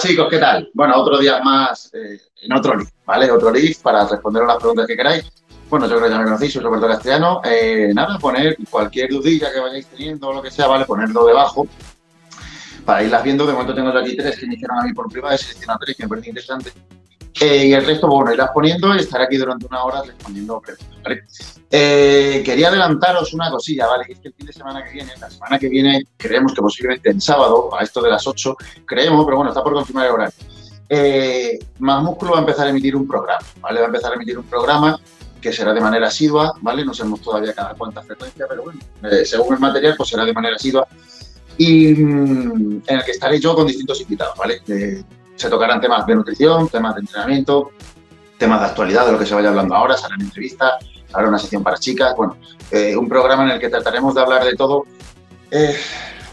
chicos, ¿qué tal? Bueno, otro día más eh, en otro live, ¿vale? Otro live para responder a las preguntas que queráis. Bueno, yo creo que ya me conocéis, soy Roberto Castellano. Eh, nada, poner cualquier dudilla que vayáis teniendo o lo que sea, ¿vale? Ponerlo debajo para irlas viendo. De momento tengo aquí tres que me hicieron a mí por privado, he tres que me parecen interesantes. Eh, y el resto, bueno, irás poniendo y estaré aquí durante una hora respondiendo preguntas, ¿vale? Eh, quería adelantaros una cosilla, ¿vale? Que es que el fin de semana que viene, la semana que viene, creemos que posiblemente en sábado, a esto de las 8, creemos, pero bueno, está por confirmar el horario. Eh, Más Músculo va a empezar a emitir un programa, ¿vale? Va a empezar a emitir un programa que será de manera asidua, ¿vale? No sabemos todavía cada cuánta frecuencia, pero bueno, eh, según el material, pues será de manera asidua. Y mm, en el que estaré yo con distintos invitados, ¿vale? Se tocarán temas de nutrición, temas de entrenamiento, temas de actualidad, de lo que se vaya hablando ahora, se harán entrevistas, habrá una sesión para chicas, bueno, eh, un programa en el que trataremos de hablar de todo eh,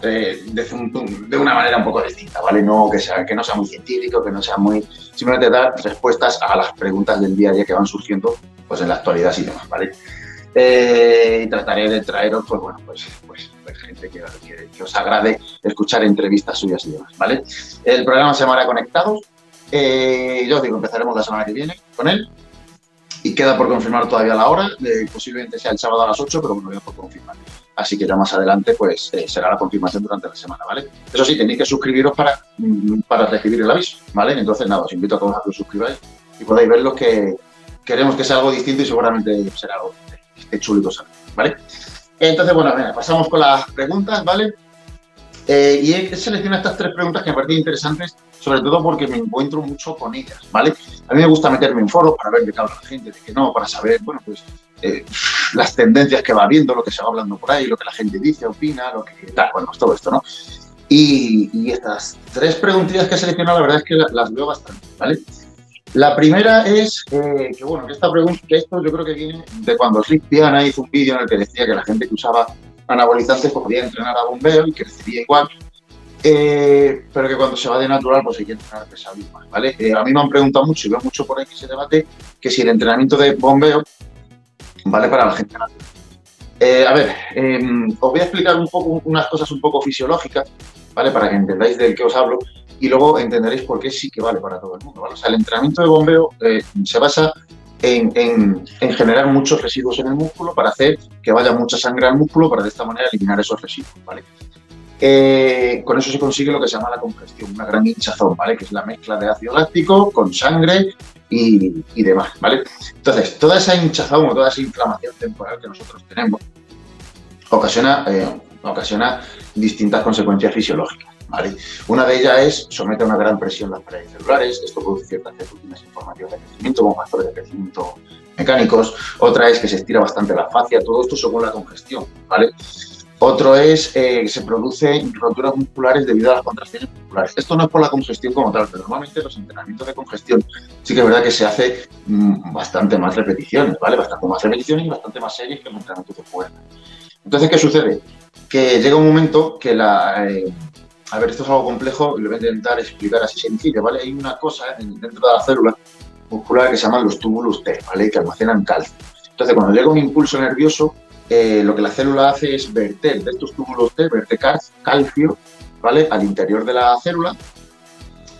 de una manera un poco distinta, ¿vale? No que, sea, que no sea muy científico, que no sea muy... Simplemente dar respuestas a las preguntas del día a día que van surgiendo pues en la actualidad y demás, ¿vale? Eh, y trataré de traeros, pues bueno, pues, pues, gente que, os agrade escuchar entrevistas suyas y demás, ¿vale? El programa se llamará Conectados. Eh, yo os digo, empezaremos la semana que viene con él. Y queda por confirmar todavía la hora. eh, posiblemente sea el sábado a las 8, pero bueno, ya por confirmar. Así que ya más adelante, pues eh, será la confirmación durante la semana, ¿vale? Eso sí, tenéis que suscribiros para, mm, para recibir el aviso, ¿vale? Entonces, nada, os invito a todos a que os suscribáis y podáis ver lo que queremos que sea algo distinto y seguramente será algo esté chulo y ¿vale? Entonces, bueno, venga, pasamos con las preguntas, ¿vale? Eh, y he seleccionado estas tres preguntas que me parecen interesantes, sobre todo porque me encuentro mucho con ellas, ¿vale? A mí me gusta meterme en foros para ver de qué habla la gente, de qué no, para saber, bueno, pues eh, las tendencias que va viendo, lo que se va hablando por ahí, lo que la gente dice, opina, lo que tal, bueno, pues todo esto, ¿no? Y, y estas tres preguntillas que he seleccionado, la verdad es que la- las veo bastante, ¿vale? La primera es eh, que, bueno, que esta pregunta, que esto yo creo que viene de cuando Slick Piana hizo un vídeo en el que decía que la gente que usaba anabolizantes podía entrenar a bombeo y crecería igual, eh, pero que cuando se va de natural pues hay que entrenar más, ¿vale? Eh, a mí me han preguntado mucho y veo mucho por ahí que se debate que si el entrenamiento de bombeo vale para la gente natural. Eh, a ver, eh, os voy a explicar un poco unas cosas un poco fisiológicas, ¿vale? Para que entendáis del qué os hablo y luego entenderéis por qué sí que vale para todo el mundo, el entrenamiento de bombeo eh, se basa en, en- en generar muchos residuos en el músculo para hacer que vaya mucha sangre al músculo para de esta manera eliminar esos residuos, ¿vale? Eh, con eso se consigue lo que se llama la congestión, una gran hinchazón, ¿vale? Que es la mezcla de ácido láctico con sangre y, y demás, ¿vale? Entonces, toda esa hinchazón o toda esa inflamación temporal que nosotros tenemos ocasiona, eh, ocasiona distintas consecuencias fisiológicas, Una de ellas es somete a una gran presión las paredes celulares, esto produce ciertas rutinas informativas de crecimiento, como factores de crecimiento mecánicos. Otra es que se estira bastante la fascia, todo esto según la congestión, ¿vale? Otro es eh, que se producen roturas musculares debido a las contracciones musculares. Esto no es por la congestión como tal, pero normalmente los entrenamientos de congestión sí que es verdad que se hace mm, bastante más repeticiones, ¿vale? Bastante más repeticiones y bastante más series que los entrenamientos de fuerza. Entonces, ¿qué sucede? Que llega un momento que la... eh, a ver, esto es algo complejo y lo voy a intentar explicar así sencillo, ¿vale? Hay una cosa en- dentro de la célula muscular que se llaman los túbulos T, ¿vale? Que almacenan calcio. Entonces, cuando llega un impulso nervioso, eh, lo que la célula hace es verter de estos túbulos T, verter cal- calcio, ¿vale? Al interior de la célula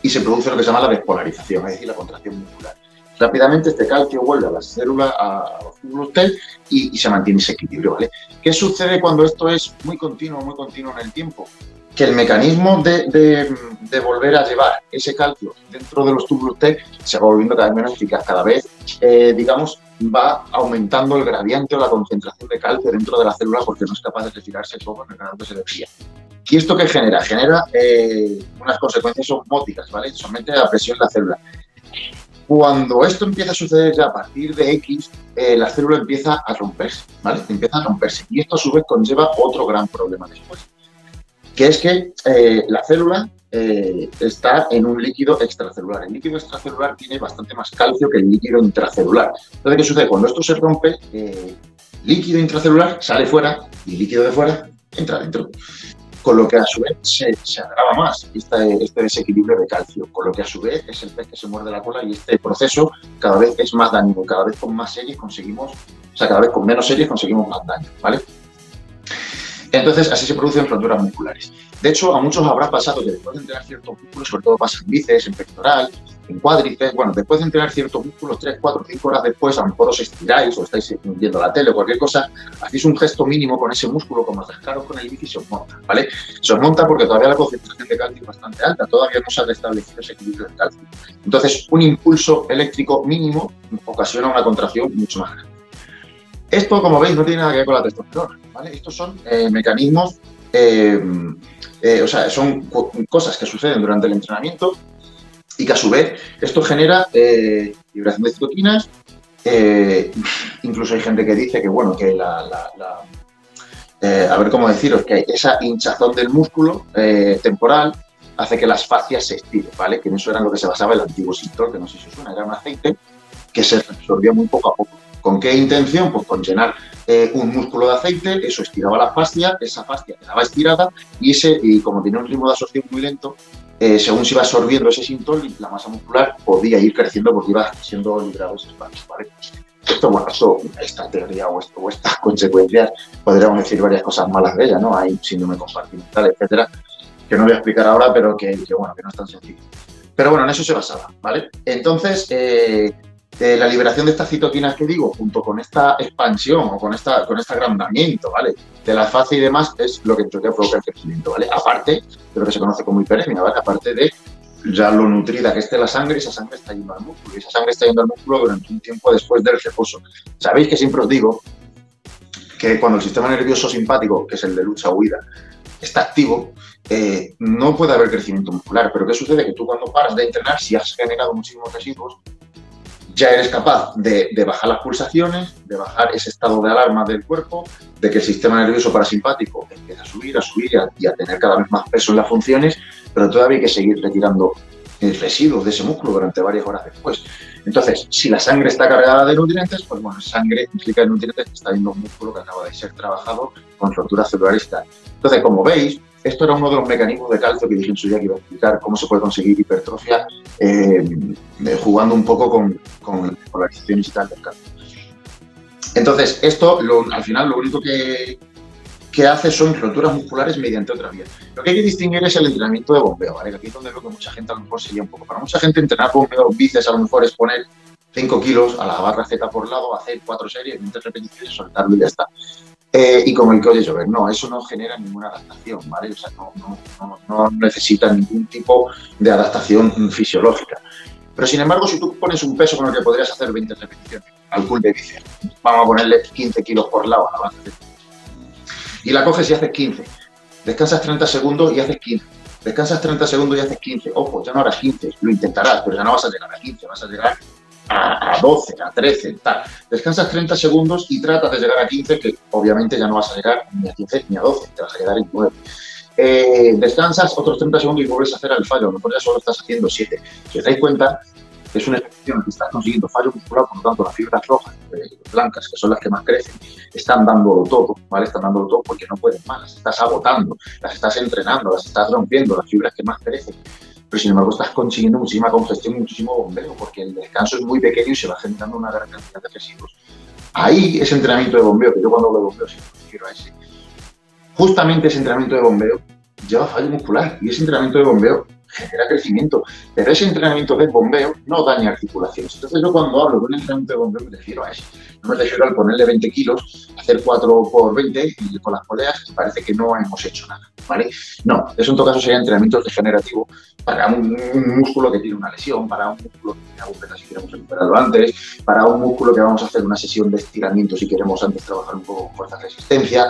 y se produce lo que se llama la despolarización, es decir, la contracción muscular. Rápidamente este calcio vuelve a la célula, a los túbulos T y, y se mantiene ese equilibrio, ¿vale? ¿Qué sucede cuando esto es muy continuo, muy continuo en el tiempo? Que el mecanismo de, volver a llevar ese calcio dentro de los túbulos T se va volviendo cada vez menos eficaz, cada vez, eh, digamos, va aumentando el gradiente o la concentración de calcio dentro de la célula porque no es capaz de retirarse todo recargando esa energía. ¿Y esto qué genera? Genera eh, unas consecuencias osmóticas, ¿vale? Somete a presión la célula. Cuando esto empieza a suceder ya a partir de X, eh, la célula empieza a romperse, ¿vale? Empieza a romperse. Y esto a su vez conlleva otro gran problema después, que es que eh, la célula eh, está en un líquido extracelular. El líquido extracelular tiene bastante más calcio que el líquido intracelular. Entonces, ¿qué sucede? Cuando esto se rompe, eh, líquido intracelular sale fuera y líquido de fuera entra dentro. Con lo que a su vez se, agrava más este, este desequilibrio de calcio, con lo que a su vez es el pez que se muerde la cola y este proceso cada vez es más dañino, cada vez con más series conseguimos, o sea, cada vez con menos series conseguimos más daño, ¿vale? Entonces, así se producen fracturas musculares. De hecho, a muchos habrá pasado que después de entrenar ciertos músculos, sobre todo pasa en bíceps, en pectoral, en cuádriceps, bueno, después de entrenar ciertos músculos, 3, 4, 5 horas después, a lo mejor os estiráis o estáis viendo la tele o cualquier cosa, hacéis un gesto mínimo con ese músculo, como rascaros con el bici se os monta, ¿vale? Se os monta porque todavía la concentración de calcio es bastante alta, todavía no se ha restablecido ese equilibrio de calcio. Entonces, un impulso eléctrico mínimo ocasiona una contracción mucho más grande. Esto, como veis, no tiene nada que ver con la testosterona, ¿vale? Estos son eh, mecanismos, eh, eh, o sea, son cosas que suceden durante el entrenamiento y que a su vez esto genera liberación de citoquinas. incluso hay gente que dice que, bueno, que la, a ver cómo deciros, que esa hinchazón del músculo temporal hace que las fascias se estiren, ¿vale? Que en eso era lo que se basaba el antiguo Sintor, que no sé si os suena, era un aceite que se absorbía muy poco a poco. ¿Con qué intención? Pues con llenar eh, un músculo de aceite, eso estiraba la fascia, esa fascia quedaba estirada y, ese, y como tenía un ritmo de absorción muy lento, eh, según se iba absorbiendo ese sintol, la masa muscular podía ir creciendo porque iba siendo liberado ese espacio. Esto, bueno, esto, esta teoría o, esto, o, estas consecuencias, podríamos decir varias cosas malas de ella, ¿no? Hay síndrome compartimental, etcétera, que no voy a explicar ahora, pero que, bueno, que no es tan sencillo. Pero bueno, en eso se basaba, ¿vale? Entonces, eh, la liberación de estas citoquinas que digo, junto con esta expansión o con, esta, con este agrandamiento, ¿vale? De la fase y demás, es lo que provoca el crecimiento, ¿vale? Aparte de lo que se conoce como hiperemia, ¿vale? Aparte de ya lo nutrida que esté la sangre, esa sangre está yendo al músculo y esa sangre está yendo al músculo durante un tiempo después del reposo. Sabéis que siempre os digo que cuando el sistema nervioso simpático, que es el de lucha-huida, está activo, eh, no puede haber crecimiento muscular. Pero ¿qué sucede? Que tú cuando paras de entrenar, si has generado muchísimos residuos, ya eres capaz de, bajar las pulsaciones, de bajar ese estado de alarma del cuerpo, de que el sistema nervioso parasimpático empieza a subir, a subir y a, tener cada vez más peso en las funciones, pero todavía hay que seguir retirando residuos de ese músculo durante varias horas después. Entonces, si la sangre está cargada de nutrientes, pues bueno, sangre implica nutrientes que está viendo un músculo que acaba de ser trabajado con fracturas celulares y tal. Entonces, como veis, esto era uno de los mecanismos de calcio que dije en su día que iba a explicar cómo se puede conseguir hipertrofia eh, jugando un poco con, con polarizaciones y tal del calcio. Entonces, esto al final lo único que, que hace son roturas musculares mediante otra vía. Lo que hay que distinguir es el entrenamiento de bombeo, ¿vale? Aquí es donde veo que mucha gente a lo mejor sería un poco. Para mucha gente entrenar bombeo bíceps a lo mejor es poner 5 kilos a la barra Z por lado, hacer 4 series, 20 repeticiones, soltarlo y ya está. Eh, y como el que oye llover. No, eso no genera ninguna adaptación, ¿vale? O sea, no, no, no, necesita ningún tipo de adaptación fisiológica. Pero sin embargo, si tú pones un peso con el que podrías hacer 20 repeticiones al pull de bíceps, vamos a ponerle 15 kilos por lado a la base y la coges y haces 15. Descansas 30 segundos y haces 15. Descansas 30 segundos y haces 15. Ojo, ya no harás 15, lo intentarás, pero ya no vas a llegar a 15, vas a llegar a, 12, a 13, tal. Descansas 30 segundos y tratas de llegar a 15, que obviamente ya no vas a llegar ni a 15 ni a 12, te vas a quedar en 9. Eh, descansas otros 30 segundos y vuelves a hacer el fallo, a lo mejor ya solo estás haciendo 7. Si os dais cuenta, es una excepción que estás consiguiendo fallo muscular, por lo tanto las fibras rojas, eh, blancas, que son las que más crecen, están dándolo todo, ¿vale? Están dándolo todo porque no pueden más, las estás agotando, las estás entrenando, las estás rompiendo, las fibras que más crecen pero sin embargo estás consiguiendo muchísima congestión y muchísimo bombeo, porque el descanso es muy pequeño y se va generando una gran cantidad de residuos. Ahí ese entrenamiento de bombeo, que yo cuando hablo de bombeo siempre refiero a ese, justamente ese entrenamiento de bombeo lleva fallo muscular y ese entrenamiento de bombeo genera crecimiento, pero ese entrenamiento de bombeo no daña articulaciones. Entonces yo cuando hablo de un entrenamiento de bombeo me refiero a eso. No me refiero al ponerle 20 kilos, hacer 4 por 20 y con las poleas parece que no hemos hecho nada, ¿vale? No, eso en todo caso sería entrenamiento degenerativo para un, músculo que tiene una lesión, para un músculo que tiene agujetas si queremos recuperarlo antes, para un músculo que vamos a hacer una sesión de estiramiento si queremos antes trabajar un poco con fuerza resistencia.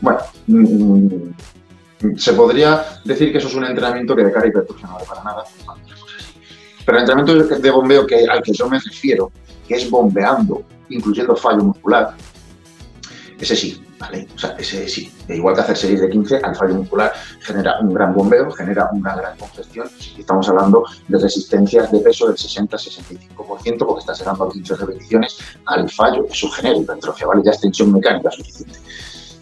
Bueno, mm, se podría decir que eso es un entrenamiento que de cara a hipertrofia no vale para nada. Pero el entrenamiento de bombeo que, al que yo me refiero, que es bombeando, incluyendo fallo muscular, ese sí, ¿vale? O sea, ese sí. E igual que hacer series de 15, al fallo muscular genera un gran bombeo, genera una gran congestión estamos hablando de resistencias de peso del 60-65% porque estás llegando a 15 repeticiones al fallo. Eso genera hipertrofia, ¿vale? Ya es tensión mecánica suficiente.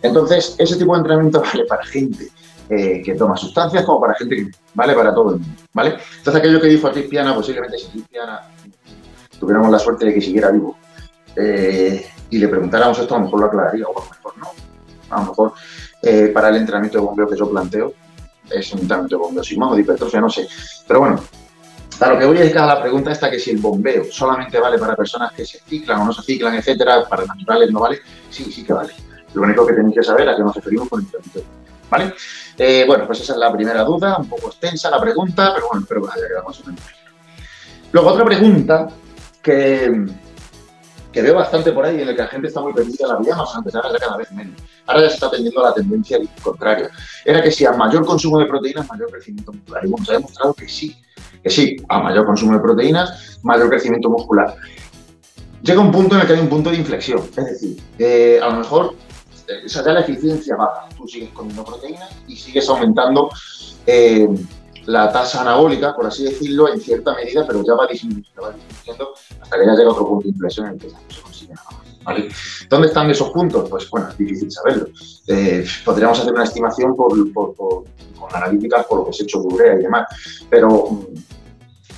Entonces, ese tipo de entrenamiento vale para gente eh, que toma sustancias como para gente que vale para todo el mundo, ¿vale? Entonces aquello que dijo Piana, posiblemente si Piana tuviéramos la suerte de que siguiera vivo eh, y le preguntáramos esto, a lo mejor lo aclararía o a lo mejor no. A lo mejor eh, para el entrenamiento de bombeo que yo planteo, es un entrenamiento de bombeo sin más, de hipertrofia, no sé. Pero bueno, a lo que voy a dedicar a la pregunta esta que si el bombeo solamente vale para personas que se ciclan o no se ciclan, etcétera, para naturales no vale, sí, sí que vale. Lo único que tenéis que saber es a qué nos referimos con el entrenamiento ¿Vale? Eh, bueno, pues esa es la primera duda, un poco extensa la pregunta, pero bueno, espero que os haya quedado más o menos Luego, otra pregunta que, que veo bastante por ahí, en la que la gente está muy perdida, la vida más antes, ahora ya cada vez menos. Ahora ya se está tendiendo a la tendencia contraria. Era que si a mayor consumo de proteínas, mayor crecimiento muscular. Y bueno, se ha demostrado que sí, que sí, a mayor consumo de proteínas, mayor crecimiento muscular. Llega un punto en el que hay un punto de inflexión. Es decir, eh, a lo mejor o sea, ya la eficiencia baja. Tú sigues comiendo proteínas y sigues aumentando eh, la tasa anabólica, por así decirlo, en cierta medida, pero ya va disminuyendo, hasta que ya llega otro punto de inflexión en el que ya no se consigue nada más. ¿vale? ¿Dónde están esos puntos? Pues bueno, es difícil saberlo. Eh, podríamos hacer una estimación por, con analíticas por lo que se ha hecho urea y demás, pero mm,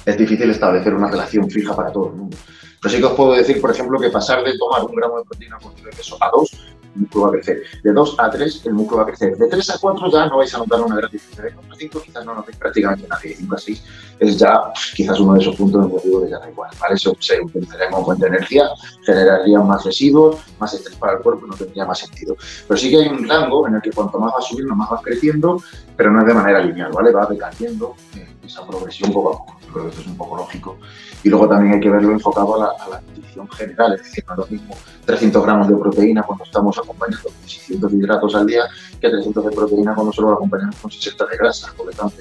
es difícil establecer una relación fija para todo el mundo. Pero sí que os puedo decir, por ejemplo, que pasar de tomar un gramo de proteína por kilo de peso a dos músculo va a crecer. De 2 a 3, el músculo va a crecer. De 3 a 4 ya no vais a notar una gran diferencia. De 4 a 5 quizás no notéis prácticamente nada. De 5 a 6 es ya pues, quizás uno de esos puntos de motivo que ya da igual. Para eso se utilizaría como energía, generaría más residuos, más estrés para el cuerpo no tendría más sentido. Pero sí que hay un rango en el que cuanto más va subiendo, más va creciendo, pero no es de manera lineal, ¿vale? Va decayendo eh, esa progresión poco a poco. creo que esto es un poco lógico. Y luego también hay que verlo enfocado a la, a la nutrición general, es decir, no es lo mismo 300 gramos de proteína cuando estamos acompañando con 600 hidratos al día que 300 de proteína cuando solo lo acompañamos con 60 de grasa, por lo tanto,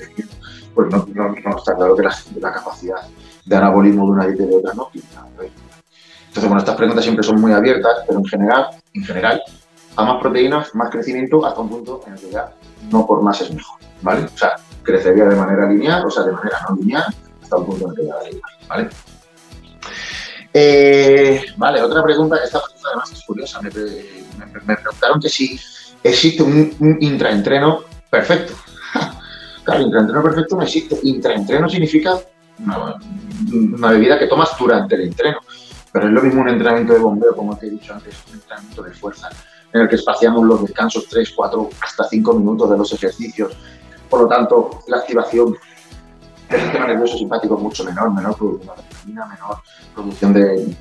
pues no, no, está claro que la, la, capacidad de anabolismo de una dieta y de otra no Entonces, bueno, estas preguntas siempre son muy abiertas, pero en general, en general, a más proteínas, más crecimiento, hasta un punto en el que ya no por más es mejor, ¿vale? O sea, crecería de manera lineal, o sea, de manera no lineal, hasta un punto en que ya ¿vale? Eh, vale, otra pregunta, esta pregunta además es curiosa, me, preguntaron que si existe un, intraentreno perfecto. claro, intraentreno perfecto no existe. Intraentreno significa una, bebida que tomas durante el entreno, pero es lo mismo un entrenamiento de bombeo, como te he dicho antes, un entrenamiento de fuerza, en el que espaciamos los descansos 3, 4, hasta 5 minutos de los ejercicios. Por lo tanto, la activación el sistema nervioso simpático es mucho menor, menor producción de dopamina, menor producción de,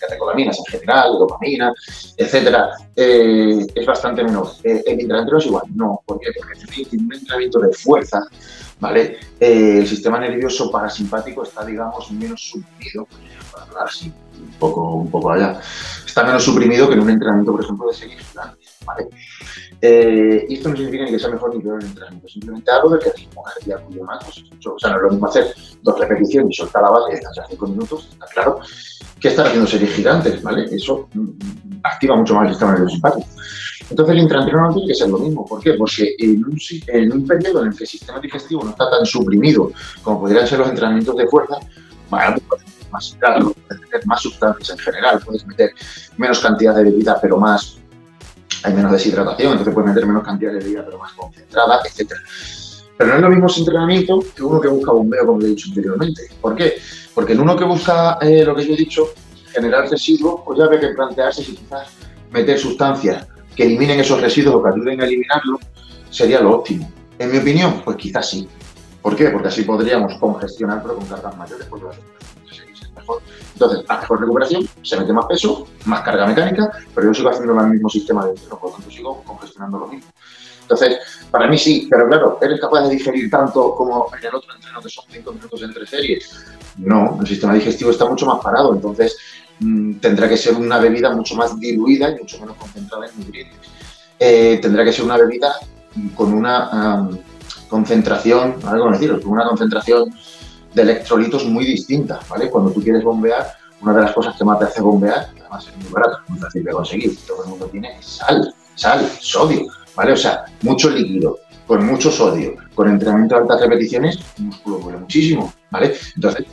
catecolaminas en general, dopamina, etcétera, eh, es bastante menor. Eh, ¿El es igual? No, ¿por qué? Porque en un entrenamiento de fuerza, ¿vale? Eh, el sistema nervioso parasimpático está, digamos, menos suprimido, para hablar así, un poco, un poco allá, está menos suprimido que en un entrenamiento, por ejemplo, de series ¿vale? Eh, esto no significa ni que sea mejor ni peor el entrenamiento, simplemente algo de que el ritmo cardíaco y demás, pues, o sea, no es lo mismo hacer dos repeticiones y soltar la base y descansar cinco minutos, está claro, que estar haciendo series gigantes, ¿vale? Eso mm, activa mucho más el sistema nervioso simpático. Entonces el intraentreno no tiene que ser lo mismo. ¿Por qué? Porque en un, en un periodo en el que el sistema digestivo no está tan suprimido como podrían ser los entrenamientos de fuerza, bueno, puedes más, claro, puedes meter más sustancias en general, puedes meter menos cantidad de bebida, pero más hay menos deshidratación, entonces puedes meter menos cantidad de bebida pero más concentrada, etc. Pero no es lo mismo ese entrenamiento que uno que busca bombeo, como he dicho anteriormente. ¿Por qué? Porque en uno que busca eh, lo que yo he dicho, generar residuos, pues ya habría que plantearse si quizás meter sustancias que eliminen esos residuos o que ayuden a eliminarlos sería lo óptimo. En mi opinión, pues quizás sí. ¿Por qué? Porque así podríamos congestionar, pero con cargas mayores, porque las Entonces, a mejor recuperación, se mete más peso, más carga mecánica, pero yo sigo haciendo el mismo sistema de entreno, por lo tanto sigo congestionando lo mismo. Entonces, para mí sí, pero claro, ¿eres capaz de digerir tanto como en el otro entreno que son 5 minutos entre series? No, el sistema digestivo está mucho más parado, entonces mmm, tendrá que ser una bebida mucho más diluida y mucho menos concentrada en nutrientes. Eh, tendrá que ser una bebida con una concentración, algo deciros, con una concentración de electrolitos muy distintas, ¿vale? Cuando tú quieres bombear, una de las cosas que más te hace bombear, además es muy barato, muy fácil de conseguir, todo el mundo tiene sal, sal, sodio, ¿vale? O sea, mucho líquido, con mucho sodio, con entrenamiento de altas repeticiones, el músculo duele muchísimo, ¿vale? Entonces,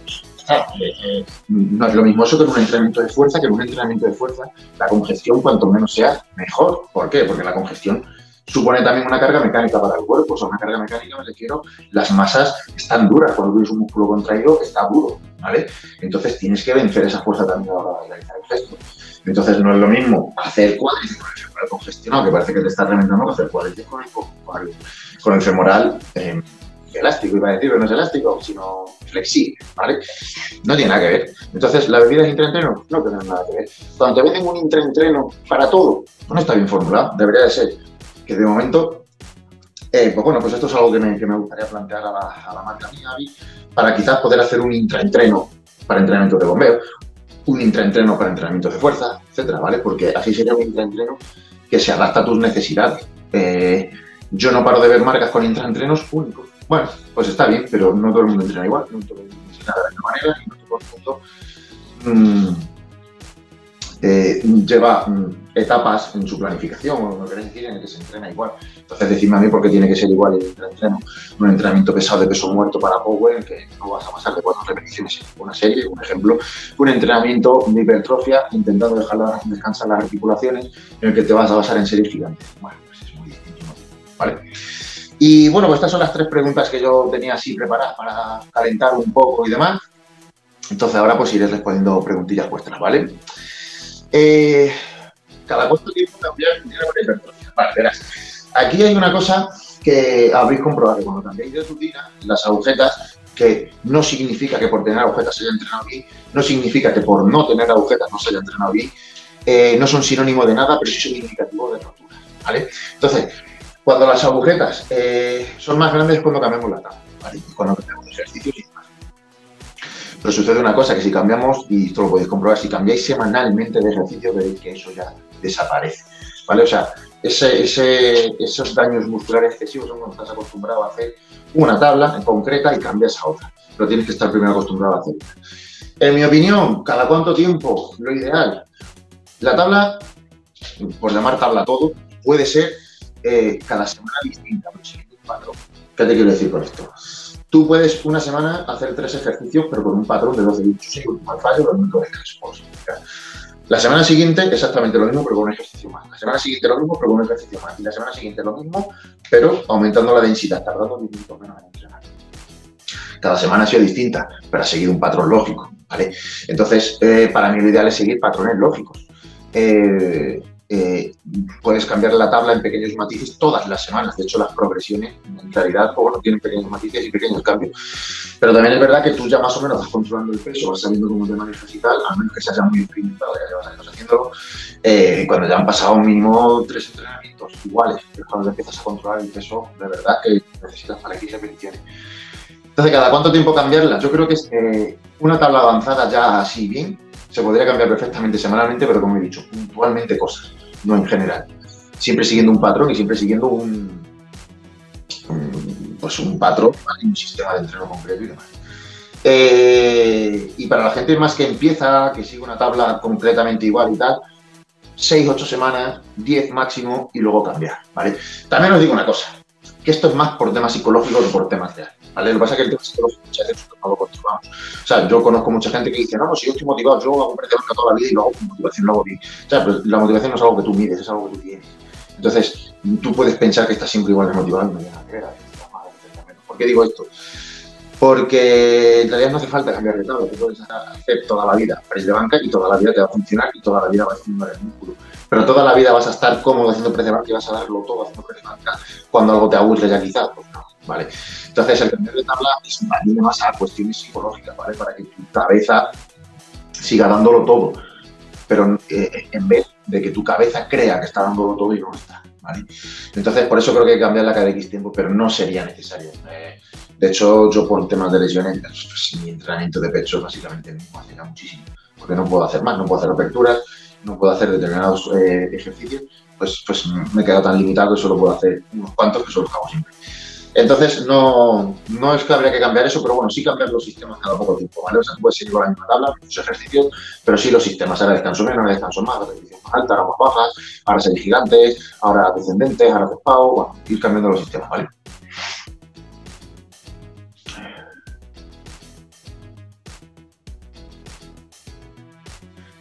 eh, no es lo mismo eso que un entrenamiento de fuerza, que en un entrenamiento de fuerza la congestión cuanto menos sea, mejor. ¿Por qué? Porque la congestión supone también una carga mecánica para el cuerpo. O sea, una carga mecánica me refiero, las masas están duras. Cuando tienes un músculo contraído, está duro, ¿vale? Entonces tienes que vencer esa fuerza también a la hora de el gesto. Entonces no es lo mismo hacer cuádriceps congestionado, que parece que te está reventando, hacer cuádriceps con el, con el, con el femoral eh, elástico, iba a decir, pero no es elástico, sino flexible, ¿vale? No tiene nada que ver. Entonces, ¿la bebida es intraentreno? No tiene nada que ver. Cuando te venden un intraentreno para todo, no está bien formulado, debería de ser de momento, eh, pues bueno, pues esto es algo que me, que me gustaría plantear a la, a la marca mía, para quizás poder hacer un intraentreno para entrenamiento de bombeo, un intraentreno para entrenamiento de fuerza, etcétera, ¿vale? Porque así sería un intraentreno que se adapta a tus necesidades. Eh, yo no paro de ver marcas con intraentrenos únicos. Bueno, pues está bien, pero no todo el mundo entrena igual, no todo el mundo entrena de la misma manera y no todo el mundo mmm, eh, lleva mm, etapas en su planificación, o lo que decir, en el que se entrena igual. Entonces, decirme a mí por qué tiene que ser igual el entreno. Un entrenamiento pesado de peso muerto para Power, que no vas a pasar de cuatro repeticiones en una serie, un ejemplo. Un entrenamiento de hipertrofia, intentando dejar descansar las articulaciones, en el que te vas a basar en series gigantes. Bueno, pues es muy distinto, ¿vale? Y bueno, pues estas son las tres preguntas que yo tenía así preparadas para calentar un poco y demás. Entonces ahora pues iré respondiendo preguntillas vuestras, ¿vale? Eh, cada cuánto tiempo cambiar una hipertrofia. Vale, verás. Aquí hay una cosa que habréis comprobado cuando cambiáis de rutina, las agujetas, que no significa que por tener agujetas se haya entrenado bien, no significa que por no tener agujetas no se haya entrenado bien, eh, no son sinónimo de nada, pero sí son indicativos de rotura. ¿vale? Entonces, cuando las agujetas eh, son más grandes es cuando cambiamos la tabla, ¿vale? cuando cambiamos ejercicios y. Pero sucede una cosa, que si cambiamos, y esto lo podéis comprobar, si cambiáis semanalmente de ejercicio, veréis que eso ya desaparece. ¿Vale? O sea, esos daños musculares excesivos son cuando estás acostumbrado a hacer una tabla en concreta y cambias a otra. Pero tienes que estar primero acostumbrado a hacer En mi opinión, ¿cada cuánto tiempo? Lo ideal. La tabla, por llamar tabla todo, puede ser eh, cada semana distinta, pero. ¿Qué te quiero decir con esto? Tú puedes una semana hacer tres ejercicios, pero con un patrón de 12 minutos. Sí, un fallo, pero no descanso. La semana siguiente exactamente lo mismo, pero con un ejercicio más. La semana siguiente lo mismo, pero con un ejercicio más. Y la semana siguiente lo mismo, pero aumentando la densidad, tardando 10 minutos menos en entrenar. Cada semana ha sido distinta, pero ha seguido un patrón lógico. ¿vale? Entonces, eh, para mí lo ideal es seguir patrones lógicos. Eh, eh, puedes cambiar la tabla en pequeños matices todas las semanas. De hecho, las progresiones en realidad pues, bueno, tienen pequeños matices y pequeños cambios. Pero también es verdad que tú ya más o menos vas controlando el peso, vas sabiendo cómo te manejas y tal, a menos que seas ya muy experimentado, ya llevas años haciéndolo. Eh, cuando ya han pasado mínimo tres entrenamientos iguales, es cuando empiezas a controlar el peso de verdad que necesitas para X repeticiones. Entonces, ¿cada cuánto tiempo cambiarla? Yo creo que eh, una tabla avanzada ya así bien, se podría cambiar perfectamente semanalmente, pero como he dicho, puntualmente cosas no en general. Siempre siguiendo un patrón y siempre siguiendo un, pues un patrón, un sistema de entreno completo y demás. Eh, y para la gente más que empieza, que sigue una tabla completamente igual y tal, 6, 8 semanas, 10 máximo y luego cambiar, ¿vale? También os digo una cosa, que esto es más por temas psicológicos que por temas de Lo que pasa es que el tema psicológico muchas veces no lo controlamos. O sea, yo conozco mucha gente que dice, no, no, si yo estoy motivado, yo hago un banca toda la vida y luego con motivación lo hago bien. O sea, pues la motivación no es algo que tú mides, es algo que tú tienes. Entonces, tú puedes pensar que estás siempre igual de motivado y. ¿Por qué digo esto? Porque en realidad no hace falta cambiar de tabla, tú puedes hacer toda la vida press de banca y toda la vida te va a funcionar y toda la vida vas a estimular el músculo. Pero toda la vida vas a estar cómodo haciendo press de banca y vas a darlo todo haciendo press de banca cuando algo te aburre ya quizás, pues no, ¿vale? Entonces el cambiar de tabla es también más a cuestiones psicológicas, ¿vale? Para que tu cabeza siga dándolo todo, pero eh, en vez de que tu cabeza crea que está dándolo todo y no lo está, ¿vale? Entonces por eso creo que hay que cambiarla cada X tiempo, pero no sería necesario. Eh, de hecho, yo por temas de lesiones, pues, mi entrenamiento de pecho básicamente me afecta muchísimo, porque no puedo hacer más, no puedo hacer aperturas, no puedo hacer determinados eh, ejercicios, pues, pues me quedo tan limitado que solo puedo hacer unos cuantos que solo hago siempre. Entonces, no, no es que habría que cambiar eso, pero bueno, sí cambiar los sistemas cada poco tiempo, ¿vale? O sea, puedes seguir con la misma tabla, muchos ejercicios, pero sí los sistemas. Ahora descanso menos, ahora descanso más, ahora más altas, ahora más bajas, ahora series gigantes, ahora descendentes, ahora despado, bueno, ir cambiando los sistemas, ¿vale?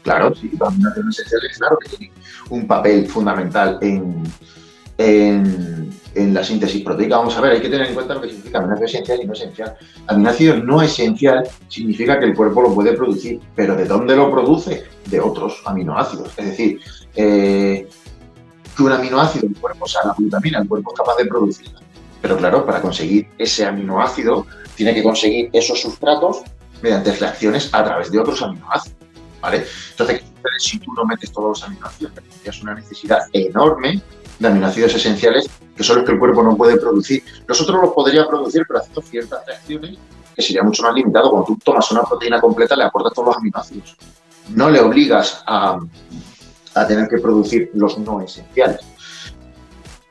Claro, sí, combinaciones esenciales, claro que tiene un papel fundamental en, en, la síntesis proteica. Vamos a ver, hay que tener en cuenta lo que significa aminoácido esencial y no esencial. Aminoácido no esencial significa que el cuerpo lo puede producir, pero ¿de dónde lo produce? De otros aminoácidos. Es decir, eh, que un aminoácido, el cuerpo, o sea, la glutamina, el cuerpo es capaz de producirla. Pero claro, para conseguir ese aminoácido, tiene que conseguir esos sustratos mediante reacciones a través de otros aminoácidos. ¿vale? Entonces, si tú no metes todos los aminoácidos, tendrías una necesidad enorme de aminoácidos esenciales que son los que el cuerpo no puede producir. Nosotros los podría producir, pero haciendo ciertas reacciones que sería mucho más limitado. Cuando tú tomas una proteína completa, le aportas todos los aminoácidos. No le obligas a, a tener que producir los no esenciales.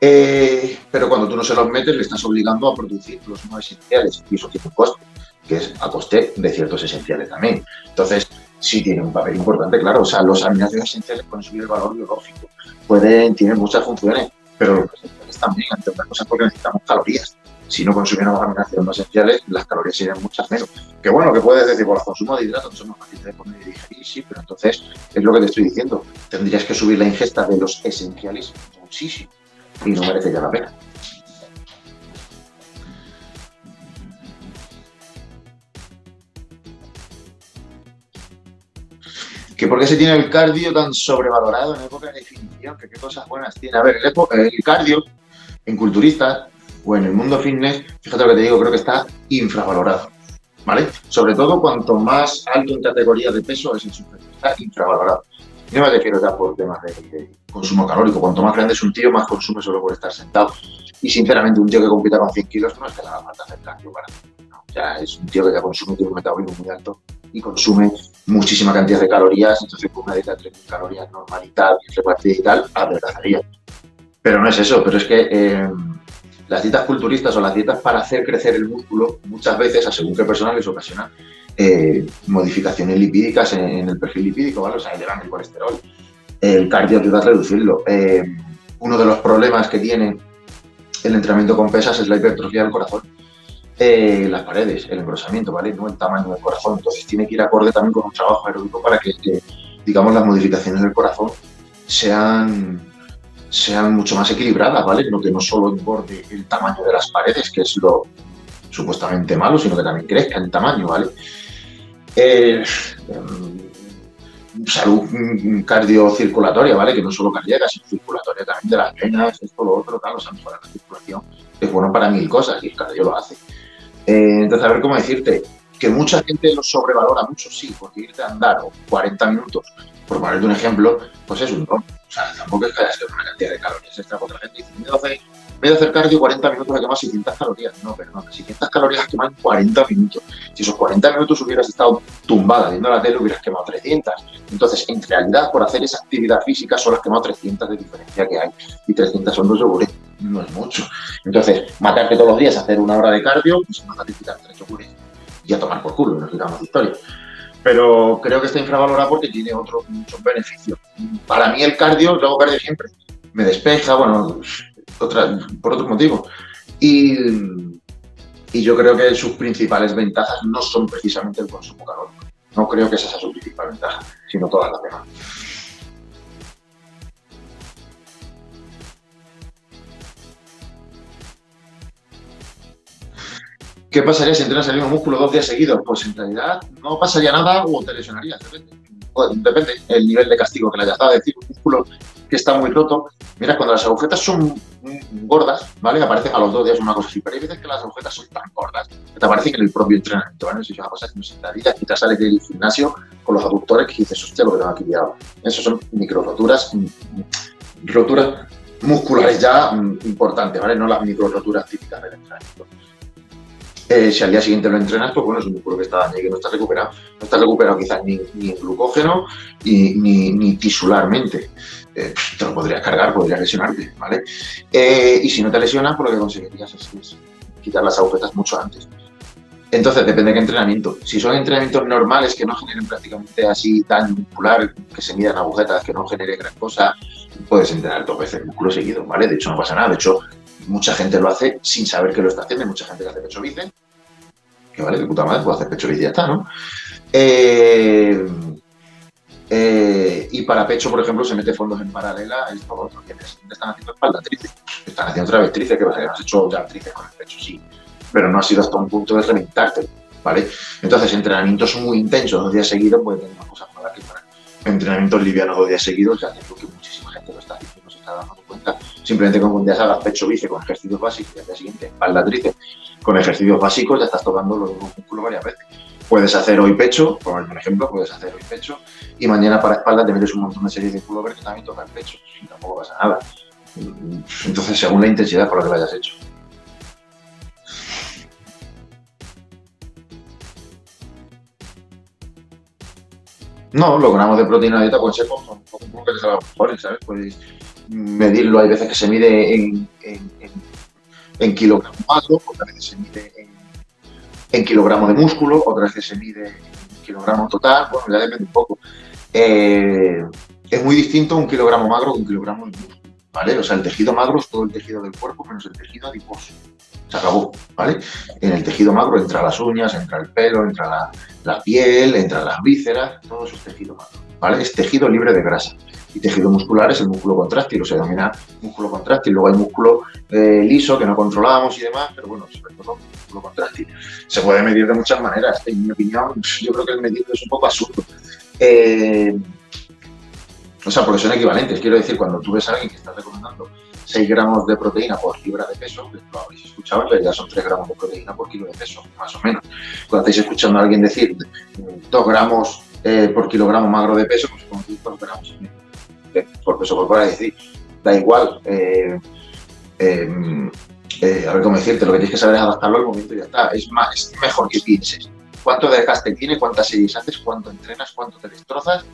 Eh, pero cuando tú no se los metes, le estás obligando a producir los no esenciales y eso tiene un coste, que es a coste de ciertos esenciales también. Entonces, sí tiene un papel importante, claro. O sea, los aminoácidos esenciales pueden subir el valor biológico, pueden, tienen muchas funciones, pero los esenciales también, entre otras cosas, porque necesitamos calorías. Si no consumiéramos aminoácidos no esenciales, las calorías serían muchas menos. Que bueno, que puedes decir, el consumo de hidratos son más fáciles de poner y digerir, sí, pero entonces es lo que te estoy diciendo. Tendrías que subir la ingesta de los esenciales muchísimo y no merece ya la pena. Que por qué se tiene el cardio tan sobrevalorado en época de definición, que qué cosas buenas tiene. A ver, el, cardio en culturistas o en el mundo fitness, fíjate lo que te digo, creo que está infravalorado, ¿vale? Sobre todo cuanto más alto en categoría de peso es el sujeto, está infravalorado. No me refiero ya por temas de, consumo calórico, cuanto más grande es un tío, más consume solo por estar sentado. Y sinceramente, un tío que compita con 100 kilos no es que le haga falta hacer cardio para no, ya es un tío que ya consume, tiene un metabolismo muy alto y consume muchísima cantidad de calorías, entonces con una dieta de 3.000 calorías normal y tal, repartida y tal, adelgazaría. Pero no es eso, pero es que eh, las dietas culturistas o las dietas para hacer crecer el músculo, muchas veces, a según qué persona les ocasiona eh, modificaciones lipídicas en, el perfil lipídico, ¿vale? O sea, elevan el colesterol. El cardio ayuda a reducirlo. Eh, uno de los problemas que tiene el entrenamiento con pesas es la hipertrofia del corazón eh, las paredes, el engrosamiento, ¿vale? No el tamaño del corazón. Entonces tiene que ir acorde también con un trabajo aeróbico para que, digamos, las modificaciones del corazón sean, sean mucho más equilibradas, ¿vale? No que no solo engorde el tamaño de las paredes, que es lo supuestamente malo, sino que también crezca el tamaño, ¿vale? Eh, salud cardiocirculatoria, ¿vale? Que no solo cardíaca, sino circulatoria también de las venas, esto, lo otro, tal, o sea, para la circulación es bueno para mil cosas y el cardio lo hace. Eh, entonces, a ver cómo decirte, que mucha gente lo sobrevalora mucho, sí, porque irte a andar 40 minutos, por ponerte un ejemplo, pues es un don. O sea, tampoco es que haya una cantidad de calorías extra otra gente. Dice, en vez de hacer cardio 40 minutos a quemar 600 calorías. No, pero no, 600 calorías queman 40 minutos. Si esos 40 minutos hubieras estado tumbada viendo la tele, hubieras quemado 300. Entonces, en realidad, por hacer esa actividad física, solo has quemado 300 de diferencia que hay. Y 300 son dos yogures no es mucho. Entonces, matarte todos los días, hacer una hora de cardio, pues quitar y a tomar por culo, nos quitamos de historia. Pero creo que está infravalorado porque tiene otros muchos beneficios. Para mí el cardio, lo hago siempre, me despeja, bueno, otra, por otros motivos. Y, y yo creo que sus principales ventajas no son precisamente el consumo calórico. No creo que esa sea su principal ventaja, sino todas las demás. ¿Qué pasaría si entrenas el mismo músculo dos días seguidos? Pues en realidad no pasaría nada o te lesionarías, depende. Depende el nivel de castigo que le hayas dado. Es decir, un músculo que está muy roto. Mira, cuando las agujetas son gordas, ¿vale? Aparecen a los dos días una cosa así. Pero hay veces que las agujetas son tan gordas que te aparecen en el propio entrenamiento, ¿vale? Si es una cosa que no se y te sale del gimnasio con los aductores que dices, hostia, lo que tengo aquí liado. Eso son micro roturas, roturas musculares ya mm, importantes, ¿vale? No las micro roturas típicas del entrenamiento. Eh, si al día siguiente lo entrenas, pues bueno, es un músculo que está dañado y que no está recuperado. No está recuperado quizás ni, ni en glucógeno ni, ni, tisularmente. Eh, te lo podrías cargar, podrías lesionarte, ¿vale? Eh, y si no te lesionas, pues lo que conseguirías es, quitar las agujetas mucho antes. Entonces, depende de qué entrenamiento. Si son entrenamientos normales que no generen prácticamente así daño muscular, que se midan agujetas, que no genere gran cosa, puedes entrenar dos veces el músculo seguido, ¿vale? De hecho, no pasa nada. De hecho, mucha gente lo hace sin saber que lo está haciendo. Hay mucha gente que hace pecho bíceps, que vale, de puta madre, puede hacer pecho bíceps y ya está, ¿no? Eh, eh, y para pecho, por ejemplo, se mete fondos en paralela, es todo otro que están haciendo espalda tríceps. Están haciendo tríceps, que has hecho ya tríceps con el pecho, sí. Pero no ha sido hasta un punto de reventarte, ¿vale? Entonces, entrenamientos muy intensos dos días seguidos puede tener más cosas que para entrenamientos livianos dos días seguidos, ya que que muchísima gente lo está haciendo, no se está dando cuenta Simplemente con un día hagas pecho bíceps con ejercicios básicos y al día siguiente espalda tríceps con ejercicios básicos ya estás tocando los músculos varias veces. Puedes hacer hoy pecho, por ejemplo, puedes hacer hoy pecho y mañana para espalda te metes un montón de series de pullover que también toca el pecho y tampoco pasa nada. Entonces, según la intensidad por la que lo hayas hecho. No, los gramos de proteína de dieta pueden ser un poco que te salgan mejores, ¿sabes? Puedes medirlo, hay veces que se mide en, en, kilogramos magro, otras veces se mide en, kilogramos de músculo, otras veces se mide en kilogramos total, bueno, ya depende un poco. Eh, es muy distinto un kilogramo magro que un kilogramo de músculo, ¿vale? O sea, el tejido magro es todo el tejido del cuerpo menos el tejido adiposo se acabó, ¿vale? En el tejido magro entra las uñas, entra el pelo, entra la, piel, entra las vísceras, todo eso es tejido magro, ¿vale? Es tejido libre de grasa. Y tejido muscular es el músculo contráctil, o se denomina músculo contráctil. Luego hay músculo eh, liso que no controlábamos y demás, pero bueno, sobre todo músculo contráctil. Se puede medir de muchas maneras. En mi opinión, yo creo que el medirlo es un poco absurdo. Eh, o sea, porque son equivalentes. Quiero decir, cuando tú ves a alguien que está recomendando 6 gramos de proteína por libra de peso, que lo habéis escuchado, en realidad son 3 gramos de proteína por kilo de peso, más o menos. Cuando estáis escuchando a alguien decir 2 gramos eh, por kilogramo magro de peso, pues como 2 gramos por peso corporal, es decir, da igual. Eh, eh, a ver cómo decirte, lo que tienes que saber es adaptarlo al momento y ya está. Es, más, es mejor que pienses cuánto desgaste tiene, cuántas series haces, cuánto entrenas, cuánto te destrozas,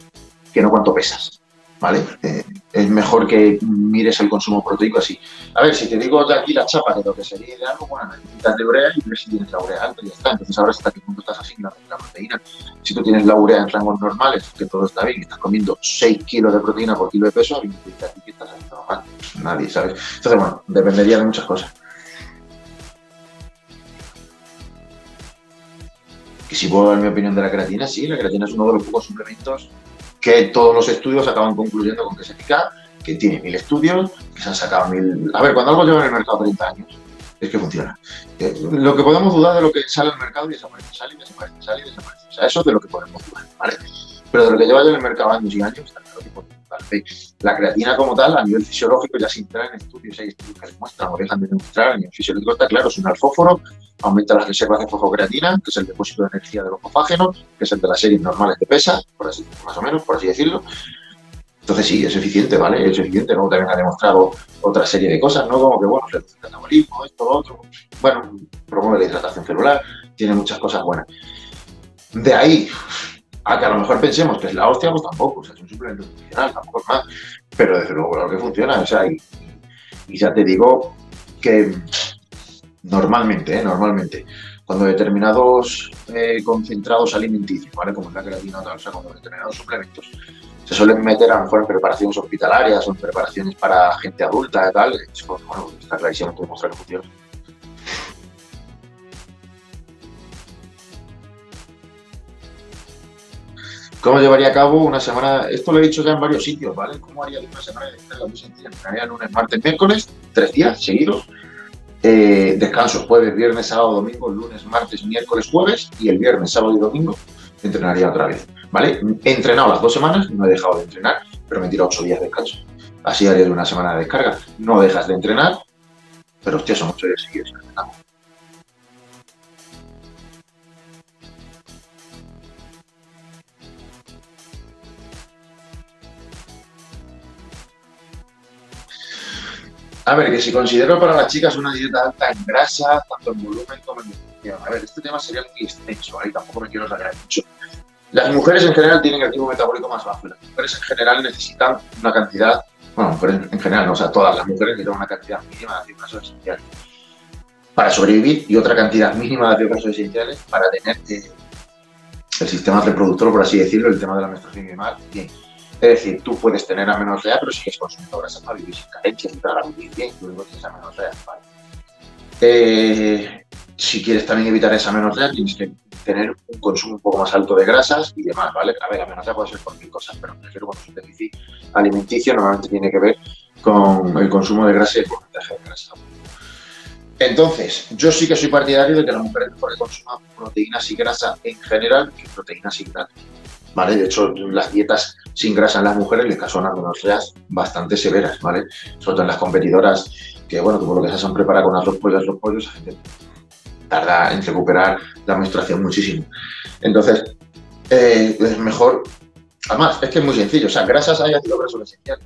que no cuánto pesas. ¿Vale? Eh, es mejor que mires el consumo proteico así. A ver, si te digo de aquí la chapa de lo que sería ideal, pues bueno, necesitas de urea y ves si tienes la urea alta y ya está. Entonces ahora hasta qué punto estás asignando la proteína. Si tú tienes la urea en rangos normales, que todo está bien, y estás comiendo 6 kilos de proteína por kilo de peso, ¿qué estás haciendo mal? Nadie, ¿sabes? Entonces, bueno, dependería de muchas cosas. Y si puedo dar mi opinión de la creatina, sí, la creatina es uno de los pocos suplementos que todos los estudios acaban concluyendo con que es eficaz, que tiene mil estudios, que se han sacado mil... A ver, cuando algo lleva en el mercado 30 años, es que funciona. Eh, lo que podemos dudar de lo que sale al mercado y desaparece, sale y desaparece, sale y desaparece. O sea, eso es de lo que podemos dudar, ¿vale? Pero de lo que lleva ya en el mercado años y años. La creatina como tal, a nivel fisiológico, ya se entra en estudios, hay estudios que demuestran o dejan de demostrar, a nivel fisiológico está claro, es un alfóforo, aumenta las reservas de fosfocreatina, que es el depósito de energía de los fosfágenos, que es el de las series normales de pesa, por así, más o menos, por así decirlo. Entonces sí, es eficiente, ¿vale? Es eficiente, luego también ha demostrado otra serie de cosas, ¿no? Como que, bueno, el catabolismo, esto, lo otro. Bueno, promueve la hidratación celular, tiene muchas cosas buenas. De ahí a que a lo mejor pensemos que es la hostia, pues tampoco, o sea, es un suplemento funcional, tampoco es más. Pero desde luego, claro que funciona, o sea, y, ya te digo que Normalmente, ¿eh? normalmente. Cuando determinados eh, concentrados alimenticios, ¿vale? Como la creatina o sea, cuando determinados suplementos se suelen meter a lo mejor en preparaciones hospitalarias o en preparaciones para gente adulta y tal, es, bueno, está clarísimo que demostrar que funciona. ¿Cómo llevaría a cabo una semana? Esto lo he dicho ya en varios sitios, ¿vale? ¿Cómo haría una semana de descarga muy sencilla? Haría lunes, martes, miércoles, tres días seguidos, eh, descansos jueves, viernes, sábado, domingo, lunes, martes, miércoles, jueves y el viernes, sábado y domingo entrenaría otra vez. ¿Vale? He entrenado las dos semanas, no he dejado de entrenar, pero me tiro ocho días de descanso. Así haría de una semana de descarga. No dejas de entrenar, pero hostia, son ocho días seguidos A ver, que si considero para las chicas una dieta alta en grasa, tanto en volumen como en nutrición. A ver, este tema sería muy extenso, ahí tampoco me quiero sacar mucho. Las mujeres en general tienen el tipo metabólico más bajo. Las mujeres en general necesitan una cantidad, bueno, mujeres en general, no, o sea, todas las mujeres necesitan una cantidad mínima de ácidos esenciales para sobrevivir y otra cantidad mínima de ácidos esenciales para tener eh, el sistema reproductor, por así decirlo, el tema de la menstruación y demás, bien. Es decir, tú puedes tener amenorrea, pero sigues consumiendo grasa para vivir sin carencias y para vivir bien, tú luego tienes amenorrea, ¿vale? Eh, si quieres también evitar esa amenorrea, tienes que tener un consumo un poco más alto de grasas y demás, ¿vale? A ver, amenorrea puede ser por mil cosas, pero prefiero cuando es un déficit alimenticio, normalmente tiene que ver con el consumo de grasa y el porcentaje de grasa. Entonces, yo sí que soy partidario de que la mujer mejor que consuma proteínas y grasa en general que proteínas y grasas De hecho, las dietas sin grasa en las mujeres les causan amenorreas bastante severas, ¿vale? Sobre todo en las competidoras, que bueno, como lo que se han preparado con arroz, pollos, los pollos, la gente tarda en recuperar la menstruación muchísimo. Entonces, eh, es mejor. Además, es que es muy sencillo. O sea, grasas hay ácidos grasos esenciales.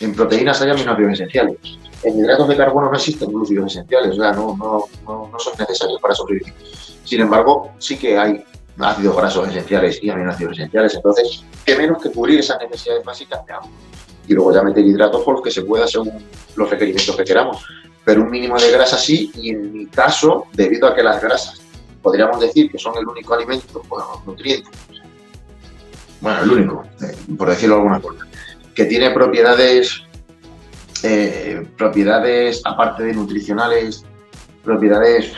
En proteínas hay aminoácidos esenciales. En hidratos de carbono no existen glúcidos esenciales, o sea, no, no, no, son necesarios para sobrevivir. Sin embargo, sí que hay ácidos grasos esenciales y aminoácidos esenciales. Entonces, ¿qué menos que cubrir esas necesidades básicas de agua? Y luego ya meter hidratos por los que se pueda según los requerimientos que queramos. Pero un mínimo de grasa sí, y en mi caso, debido a que las grasas podríamos decir que son el único alimento, bueno, nutriente, bueno, el único, eh, por decirlo de alguna forma, que tiene propiedades, eh, propiedades aparte de nutricionales, propiedades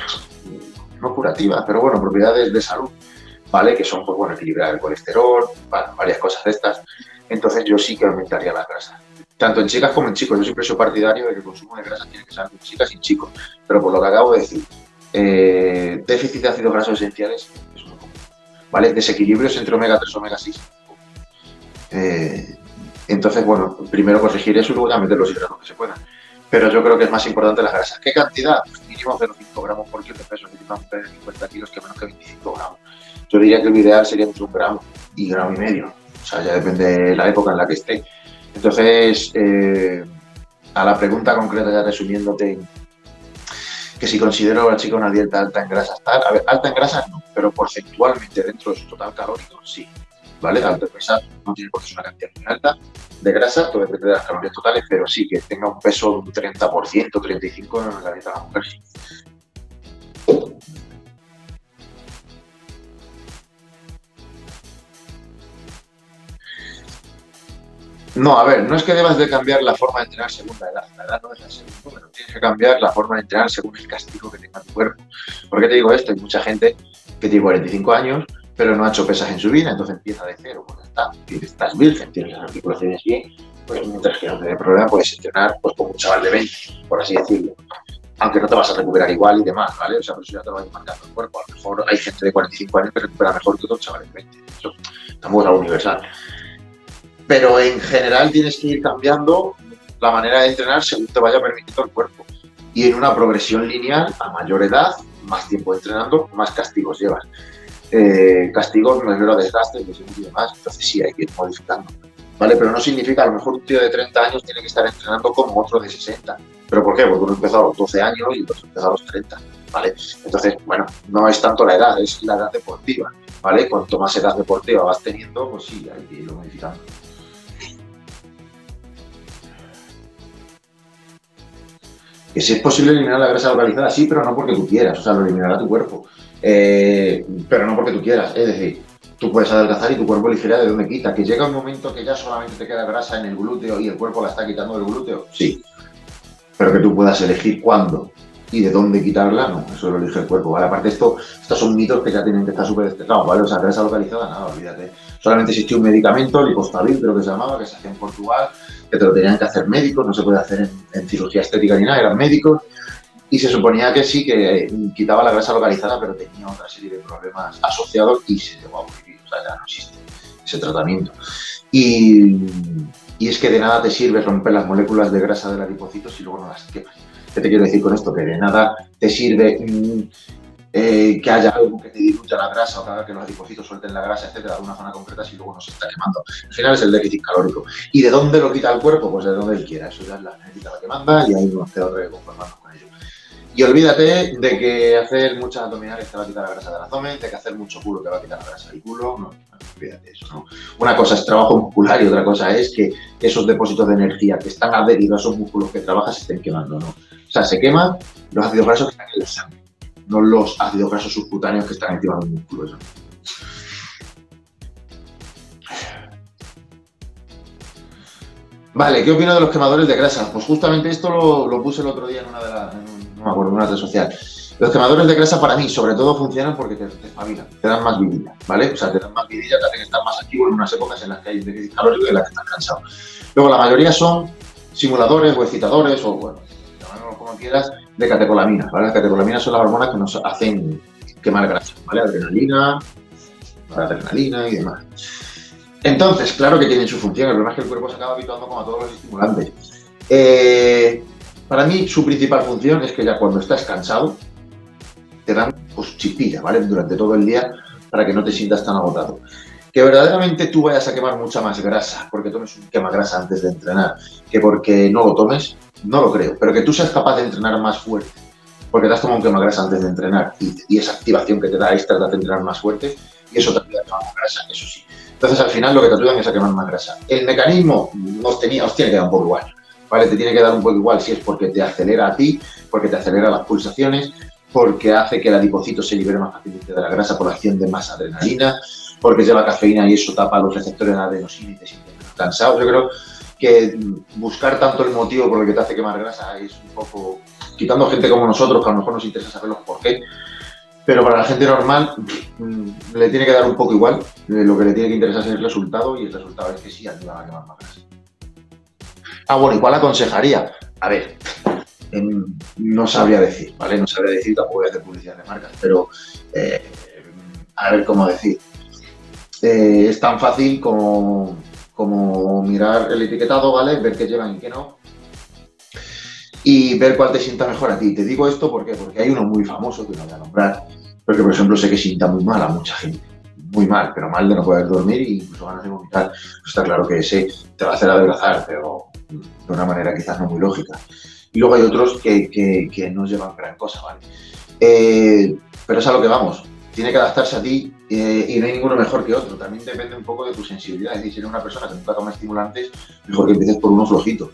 no curativas, pero bueno, propiedades de salud, ¿vale? Que son, pues bueno, equilibrar el colesterol, varias cosas de estas. Entonces yo sí que aumentaría la grasa. Tanto en chicas como en chicos. Yo siempre soy partidario de que el consumo de grasa tiene que ser en chicas y chicos. Pero por lo que acabo de decir, eh, déficit de ácidos grasos esenciales es uno ¿vale? Desequilibrios entre omega 3 y omega 6. Eh, entonces, bueno, primero corregir eso y luego ya meter los hidratos que se puedan. Pero yo creo que es más importante las grasas. ¿Qué cantidad? Pues mínimo 0,5 gramos por kilo de peso, mínimo 50 kilos que menos que 25 gramos. Yo diría que lo ideal sería entre un gramo y gramo y medio. O sea, ya depende de la época en la que esté. Entonces, eh, a la pregunta concreta, ya resumiéndote, que si considero a la chica una dieta alta en grasas, tal, a ver, alta en grasas no, pero porcentualmente dentro de su total calórico, sí, ¿vale? Alta en grasas no tiene por qué ser una cantidad muy alta de grasa, todo depende de las calorías totales, pero sí que tenga un peso de un 30%, 35% en la dieta de la mujer, No, a ver, no es que debas de cambiar la forma de entrenar según la edad. La edad no es el segundo, pero tienes que cambiar la forma de entrenar según el castigo que tenga tu cuerpo. ¿Por qué te digo esto? Hay mucha gente que tiene 45 años, pero no ha hecho pesas en su vida, entonces empieza de cero. Pues está, estás virgen, tienes las articulaciones bien, pues mientras que no te dé problema puedes entrenar pues, con un chaval de 20, por así decirlo. Aunque no te vas a recuperar igual y demás, ¿vale? O sea, por eso ya te lo va marcando el cuerpo. A lo mejor hay gente de 45 años que recupera mejor que otros chavales de 20. Eso tampoco es algo universal pero en general tienes que ir cambiando la manera de entrenar según te vaya permitiendo el cuerpo. Y en una progresión lineal, a mayor edad, más tiempo entrenando, más castigos llevas. Eh, castigos me refiero a desgaste, y demás, entonces sí hay que ir modificando. ¿Vale? Pero no significa, a lo mejor un tío de 30 años tiene que estar entrenando como otro de 60. ¿Pero por qué? Porque uno empezó a los 12 años y otro empezó a los 30. ¿Vale? Entonces, bueno, no es tanto la edad, es la edad deportiva. ¿Vale? Cuanto más edad deportiva vas teniendo, pues sí, hay que irlo modificando. Que si es posible eliminar la grasa localizada, sí, pero no porque tú quieras, o sea, lo eliminará tu cuerpo. Eh, pero no porque tú quieras, es decir, tú puedes adelgazar y tu cuerpo elegirá de dónde quita. Que llega un momento que ya solamente te queda grasa en el glúteo y el cuerpo la está quitando del glúteo, sí. Pero que tú puedas elegir cuándo y de dónde quitarla, no, eso lo elige el cuerpo, ¿vale? Aparte, esto, estos son mitos que ya tienen que estar súper destecados, ¿vale? O sea, grasa localizada, nada, olvídate. Solamente existió un medicamento, el lipostabil, creo que se llamaba, que se hacía en Portugal, que te lo tenían que hacer médicos, no se puede hacer en, cirugía estética ni nada, eran médicos. Y se suponía que sí, que quitaba la grasa localizada, pero tenía otra serie de problemas asociados y se llegó a morir. O sea, ya no existe ese tratamiento. Y, y, es que de nada te sirve romper las moléculas de grasa del adipocito si luego no las quemas. ¿Qué te quiero decir con esto? Que de nada te sirve mm, eh, que haya algo que te diluya la grasa o que haga que los adipocitos suelten la grasa, etcétera, de una zona concreta si luego no se está quemando. Al final es el déficit calórico. ¿Y de dónde lo quita el cuerpo? Pues de donde él quiera. Eso ya es la genética la que manda y ahí no queda que conformarnos con ello. Y olvídate de que hacer muchas abdominales te va a quitar la grasa del abdomen, de que hacer mucho culo te va a quitar la grasa del culo. No, olvídate eso, ¿no? Una cosa es trabajo muscular y otra cosa es que esos depósitos de energía que están adheridos a esos músculos que trabajas estén quemando, ¿no? O sea, se queman los ácidos grasos que están en la sangre no los ácidos grasos subcutáneos que están encima del músculo. Vale, ¿qué opino de los quemadores de grasa? Pues justamente esto lo, puse el otro día en una de las, no me acuerdo, en una red social. Los quemadores de grasa para mí, sobre todo, funcionan porque te, te te dan más vidilla, ¿vale? O sea, te dan más vidilla, te hacen estar más activo en unas épocas en las que hay déficit calórico y en las que estás cansado. Luego, la mayoría son simuladores o excitadores o, bueno, quieras, de catecolaminas, ¿vale? Las catecolaminas son las hormonas que nos hacen quemar grasa, ¿vale? Adrenalina, adrenalina y demás. Entonces, claro que tienen su función, el problema es que el cuerpo se acaba habituando como a todos los estimulantes. Eh, para mí, su principal función es que ya cuando estás cansado, te dan pues, chispilla, ¿vale? Durante todo el día para que no te sientas tan agotado. Que verdaderamente tú vayas a quemar mucha más grasa porque tomes un quema grasa antes de entrenar que porque no lo tomes, no lo creo. Pero que tú seas capaz de entrenar más fuerte porque te has tomado un quema grasa antes de entrenar y, esa activación que te da extra te hace entrenar más fuerte y eso te ayuda a quemar más grasa, eso sí. Entonces al final lo que te ayudan es a quemar más grasa. El mecanismo os, tenía, os tiene que dar un poco igual. ¿vale? Te tiene que dar un poco igual si es porque te acelera a ti, porque te acelera las pulsaciones, porque hace que el adipocito se libere más fácilmente de la grasa por la acción de más adrenalina, porque lleva cafeína y eso tapa los receptores de adenosina y te sientes cansado. Yo creo que buscar tanto el motivo por el que te hace quemar grasa es un poco quitando gente como nosotros, que a lo mejor nos interesa saber los por qué, pero para la gente normal mm, le tiene que dar un poco igual, lo que le tiene que interesar es el resultado y el resultado es que sí ayuda a quemar más grasa. Ah, bueno, ¿y cuál aconsejaría? A ver, no sabría decir, ¿vale? No sabría decir, tampoco voy a hacer publicidad de marcas, pero eh, a ver cómo decir. Eh, es tan fácil como, como mirar el etiquetado, ¿vale? Ver qué llevan y qué no. Y ver cuál te sienta mejor a ti. Te digo esto ¿por porque hay uno muy famoso que no voy a nombrar, porque por ejemplo sé que sienta muy mal a mucha gente. Muy mal, pero mal de no poder dormir e incluso ganas de vomitar. Pues está claro que ese te va a hacer adelgazar, pero de una manera quizás no muy lógica. Y luego hay otros que, que, no llevan gran cosa, ¿vale? Eh, pero es a lo que vamos. Tiene que adaptarse a ti eh, y no hay ninguno mejor que otro. También depende un poco de tu sensibilidad. Es decir, si eres una persona que nunca toma estimulantes, mejor que empieces por uno flojito.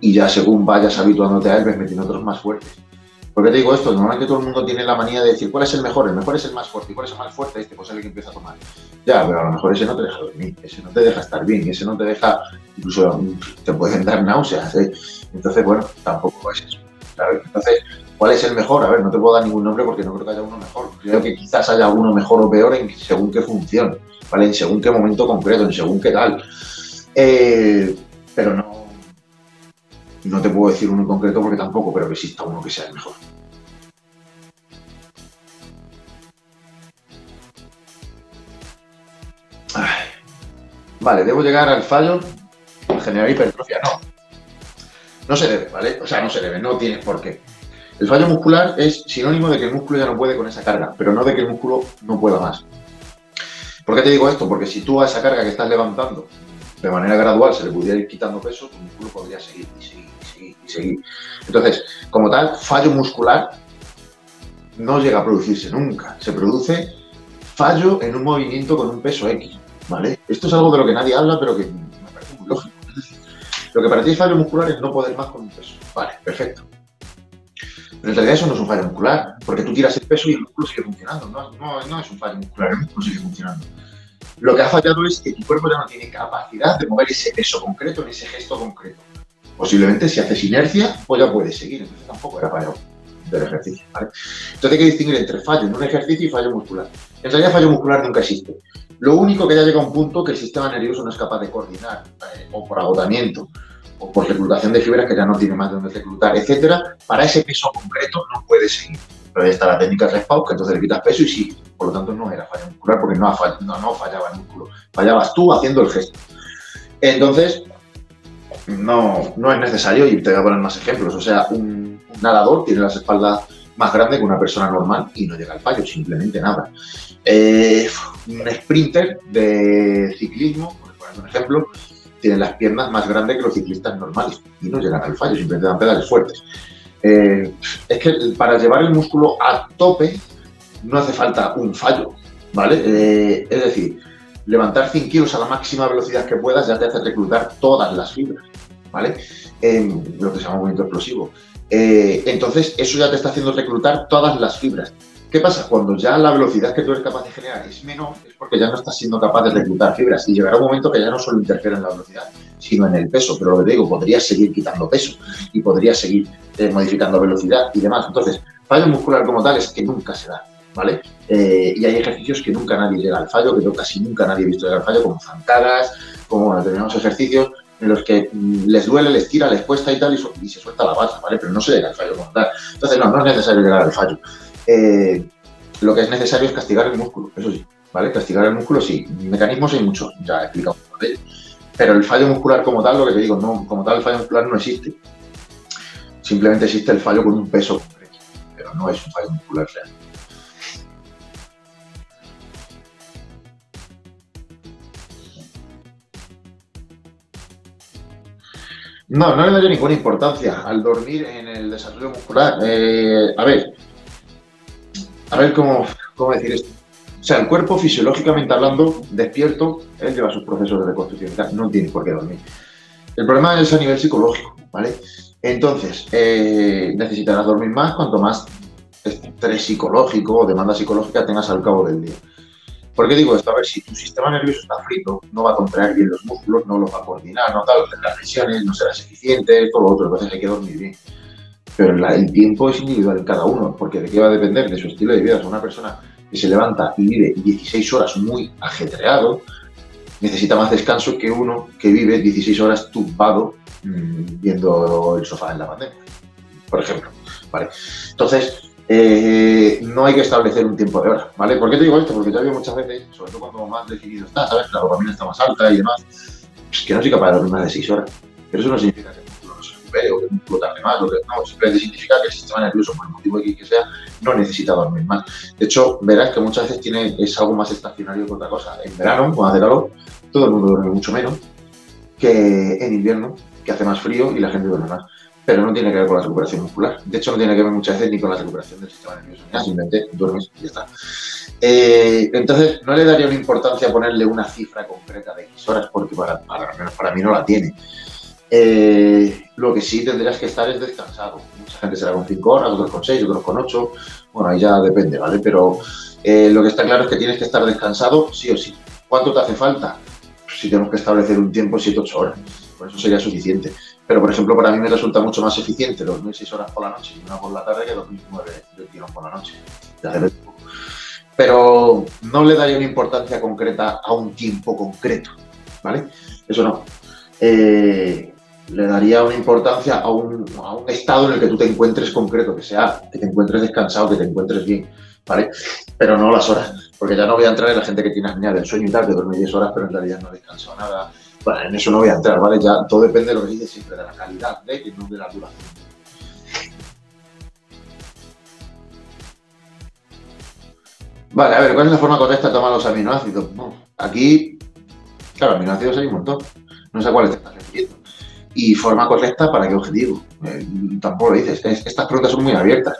Y ya según vayas habituándote a él, ves metiendo otros más fuertes. ¿Por qué te digo esto? Normalmente todo el mundo tiene la manía de decir cuál es el mejor, el mejor es el más fuerte, y cuál es el más fuerte, este pues es el que empieza a tomar. Ya, pero a lo mejor ese no te deja dormir, ese no te deja estar bien, ese no te deja, incluso te pueden dar náuseas. ¿eh? Entonces, bueno, tampoco es eso. Entonces, ¿cuál es el mejor? A ver, no te puedo dar ningún nombre porque no creo que haya uno mejor. Creo que quizás haya uno mejor o peor en según qué función, ¿vale? En según qué momento concreto, en según qué tal. Eh, pero no, no te puedo decir uno en concreto porque tampoco, pero que exista uno que sea el mejor. Vale, debo llegar al fallo, generar hipertrofia. No, no se debe, ¿vale? O sea, no se debe, no tienes por qué. El fallo muscular es sinónimo de que el músculo ya no puede con esa carga, pero no de que el músculo no pueda más. ¿Por qué te digo esto? Porque si tú a esa carga que estás levantando de manera gradual se le pudiera ir quitando peso, tu músculo podría seguir y seguir y seguir. Entonces, como tal, fallo muscular no llega a producirse nunca. Se produce fallo en un movimiento con un peso X, ¿vale? Esto es algo de lo que nadie habla, pero que me parece muy lógico. Lo que para ti es fallo muscular es no poder más con un peso. Vale, perfecto. Pero en realidad eso no es un fallo muscular, porque tú tiras el peso y el músculo sigue funcionando. No, no, no es un fallo muscular, el músculo sigue funcionando. Lo que ha fallado es que tu cuerpo ya no tiene capacidad de mover ese peso concreto en ese gesto concreto. Posiblemente si haces inercia, pues ya puedes seguir, entonces tampoco era fallo del ejercicio. Entonces hay que distinguir entre fallo en un ejercicio y fallo muscular. En realidad fallo muscular nunca existe. Lo único que ya llega a un punto que el sistema nervioso no es capaz de coordinar, eh, o por agotamiento, por reclutación de fibras que ya no tiene más de donde reclutar, etcétera, para ese peso concreto no puede seguir. Pero está la técnica de que entonces le quitas peso y sí, por lo tanto no era fallo muscular porque no, no, no fallaba el músculo, fallabas tú haciendo el gesto. Entonces, no, no es necesario y te voy a poner más ejemplos. O sea, un, nadador tiene las espaldas más grandes que una persona normal y no llega al fallo, simplemente nada. Eh, un sprinter de ciclismo, por ejemplo, tiene las piernas más grandes que los ciclistas normales y no llegan al fallo, simplemente dan pedales fuertes. Eh, es que para llevar el músculo a tope no hace falta un fallo, ¿vale? Eh, es decir, levantar 100 kilos a la máxima velocidad que puedas ya te hace reclutar todas las fibras. ¿vale? lo que se llama movimiento explosivo. Eh, entonces, eso ya te está haciendo reclutar todas las fibras. ¿Qué pasa? Cuando ya la velocidad que tú eres capaz de generar es menor, porque ya no estás siendo capaz de reclutar fibras. Y llegará un momento que ya no solo interfiere en la velocidad, sino en el peso. Pero lo que digo, podrías seguir quitando peso y podrías seguir eh, modificando velocidad y demás. Entonces, fallo muscular como tal es que nunca se da, ¿vale? Eh, y hay ejercicios que nunca nadie llega al fallo, que casi nunca nadie ha visto llegar al fallo, como zancadas, como determinados ejercicios en los que mm, les duele, les tira, les cuesta y tal, y, se suelta la base, ¿vale? Pero no se llega al fallo como tal. Entonces, no, no es necesario llegar al fallo. Eh, lo que es necesario es castigar el músculo, eso sí. ¿Vale? Castigar el músculo sí. Mecanismos hay muchos, ya he explicado de Pero el fallo muscular como tal, lo que te digo, no, como tal el fallo muscular no existe. Simplemente existe el fallo con un peso concreto, pero no es un fallo muscular real. No, no le daría ninguna importancia al dormir en el desarrollo muscular. Eh, a ver, a ver cómo, cómo decir esto. O sea, el cuerpo fisiológicamente hablando, despierto, él lleva sus procesos de reconstrucción, no tiene por qué dormir. El problema es a nivel psicológico, ¿vale? Entonces, eh, necesitarás dormir más cuanto más estrés psicológico o demanda psicológica tengas al cabo del día. ¿Por qué digo esto? A ver, si tu sistema nervioso está frito, no va a contraer bien los músculos, no los va a coordinar, no tal, tendrás lesiones, no serás eficiente, todo lo otro, entonces hay que dormir bien. Pero el tiempo es individual en cada uno, porque de qué va a depender de su estilo de vida. O una persona se levanta y vive 16 horas muy ajetreado, necesita más descanso que uno que vive 16 horas tumbado mm, viendo el sofá en la pandemia, por ejemplo. ¿vale? Entonces, eh, no hay que establecer un tiempo de hora, ¿vale? ¿Por qué te digo esto? Porque todavía muchas veces, sobre todo cuando más definido está, ¿sabes? La dopamina está más alta y demás, pues que no soy capaz de dormir más de 6 horas. Pero eso no significa que o que un tarde más, o que no, simplemente significa que el sistema nervioso, por el motivo que sea, no necesita dormir más. De hecho, verás que muchas veces tiene, es algo más estacionario que otra cosa. En verano, cuando hace calor, todo el mundo duerme mucho menos que en invierno, que hace más frío y la gente duerme más. Pero no tiene que ver con la recuperación muscular. De hecho, no tiene que ver muchas veces ni con la recuperación del sistema nervioso. simplemente duermes y ya está. Eh, entonces, no le daría una importancia ponerle una cifra concreta de X horas, porque para, para, para mí no la tiene. Eh, lo que sí tendrías que estar es descansado. Mucha gente será con 5 horas, otros con 6, otros con 8. Bueno, ahí ya depende, ¿vale? Pero eh, lo que está claro es que tienes que estar descansado sí o sí. ¿Cuánto te hace falta? Si tenemos que establecer un tiempo, 7-8 horas. Por eso sería suficiente. Pero, por ejemplo, para mí me resulta mucho más eficiente dormir 6 horas por la noche y una por la tarde que dormir 9 de por la noche. Pero no le daría una importancia concreta a un tiempo concreto, ¿vale? Eso no. Eh, le daría una importancia a un, estado en el que tú te encuentres concreto, que sea que te encuentres descansado, que te encuentres bien, ¿vale? Pero no las horas, porque ya no voy a entrar en la gente que tiene apnea del sueño y tal, que duerme 10 horas, pero en realidad no ha descansado nada. Bueno, en eso no voy a entrar, ¿vale? Ya todo depende de lo que dices siempre, de la calidad de, y no de la duración. Vale, a ver, ¿cuál es la forma correcta de tomar los aminoácidos? aquí, claro, aminoácidos hay un montón. No sé cuáles te estás refiriendo y forma correcta para qué objetivo. Eh, tampoco lo dices. estas preguntas son muy abiertas.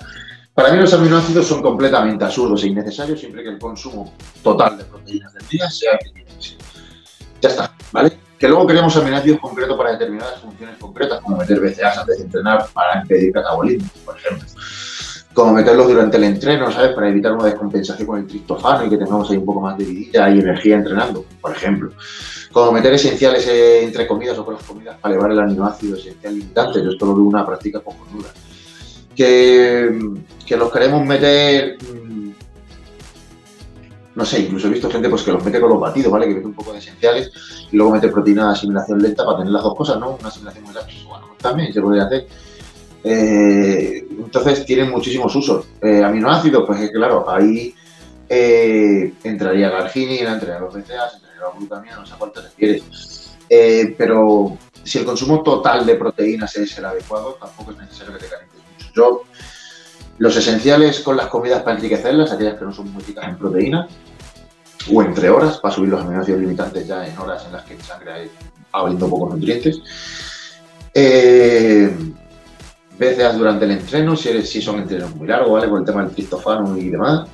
Para mí los aminoácidos son completamente absurdos e innecesarios siempre que el consumo total de proteínas del día sea Ya está, ¿vale? Que luego queremos aminoácidos concretos para determinadas funciones concretas, como meter BCAAs antes de entrenar para impedir catabolismo, por ejemplo. Como meterlos durante el entreno, ¿sabes? Para evitar una descompensación con el triptofano y que tengamos ahí un poco más de vidilla y energía entrenando, por ejemplo como meter esenciales entre comidas o con las comidas para elevar el aminoácido esencial limitante. Yo esto lo veo una práctica cojonuda. Que, que los queremos meter, mm, no sé, incluso he visto gente pues, que los mete con los batidos, ¿vale? Que mete un poco de esenciales y luego mete proteína de asimilación lenta para tener las dos cosas, ¿no? Una asimilación muy lenta, pues, bueno, también se puede hacer. Eh, entonces tienen muchísimos usos. Eh, aminoácidos, pues claro, ahí eh, entraría la arginina, entraría los BCAAs, la glutamina, no sé cuál te refieres. Eh, pero si el consumo total de proteínas es el adecuado, tampoco es necesario que te calientes mucho. Yo, los esenciales con las comidas para enriquecerlas, aquellas que no son muy ricas en proteína, o entre horas, para subir los aminoácidos limitantes ya en horas en las que en sangre va habiendo pocos nutrientes. Eh, BCAAs durante el entreno, si, si son entrenos muy largos, ¿vale? Por el tema del triptofano y demás.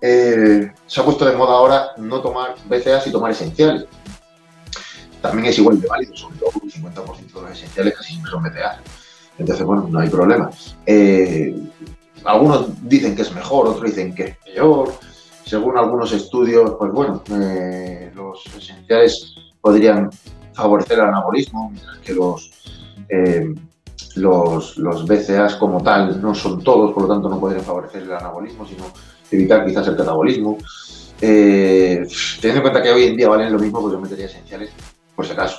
Eh, se ha puesto de moda ahora no tomar BCAAs y tomar esenciales. También es igual de válido, sobre todo porque el 50% de los esenciales casi siempre son BCAAs. Entonces, bueno, no hay problema. Eh, algunos dicen que es mejor, otros dicen que es peor. Según algunos estudios, pues bueno, eh, los esenciales podrían favorecer el anabolismo, mientras que los, los, los BCAAs como tal no son todos, por lo tanto no podrían favorecer el anabolismo, sino evitar quizás el catabolismo. Eh, teniendo en cuenta que hoy en día valen lo mismo, pues yo metería esenciales por si acaso.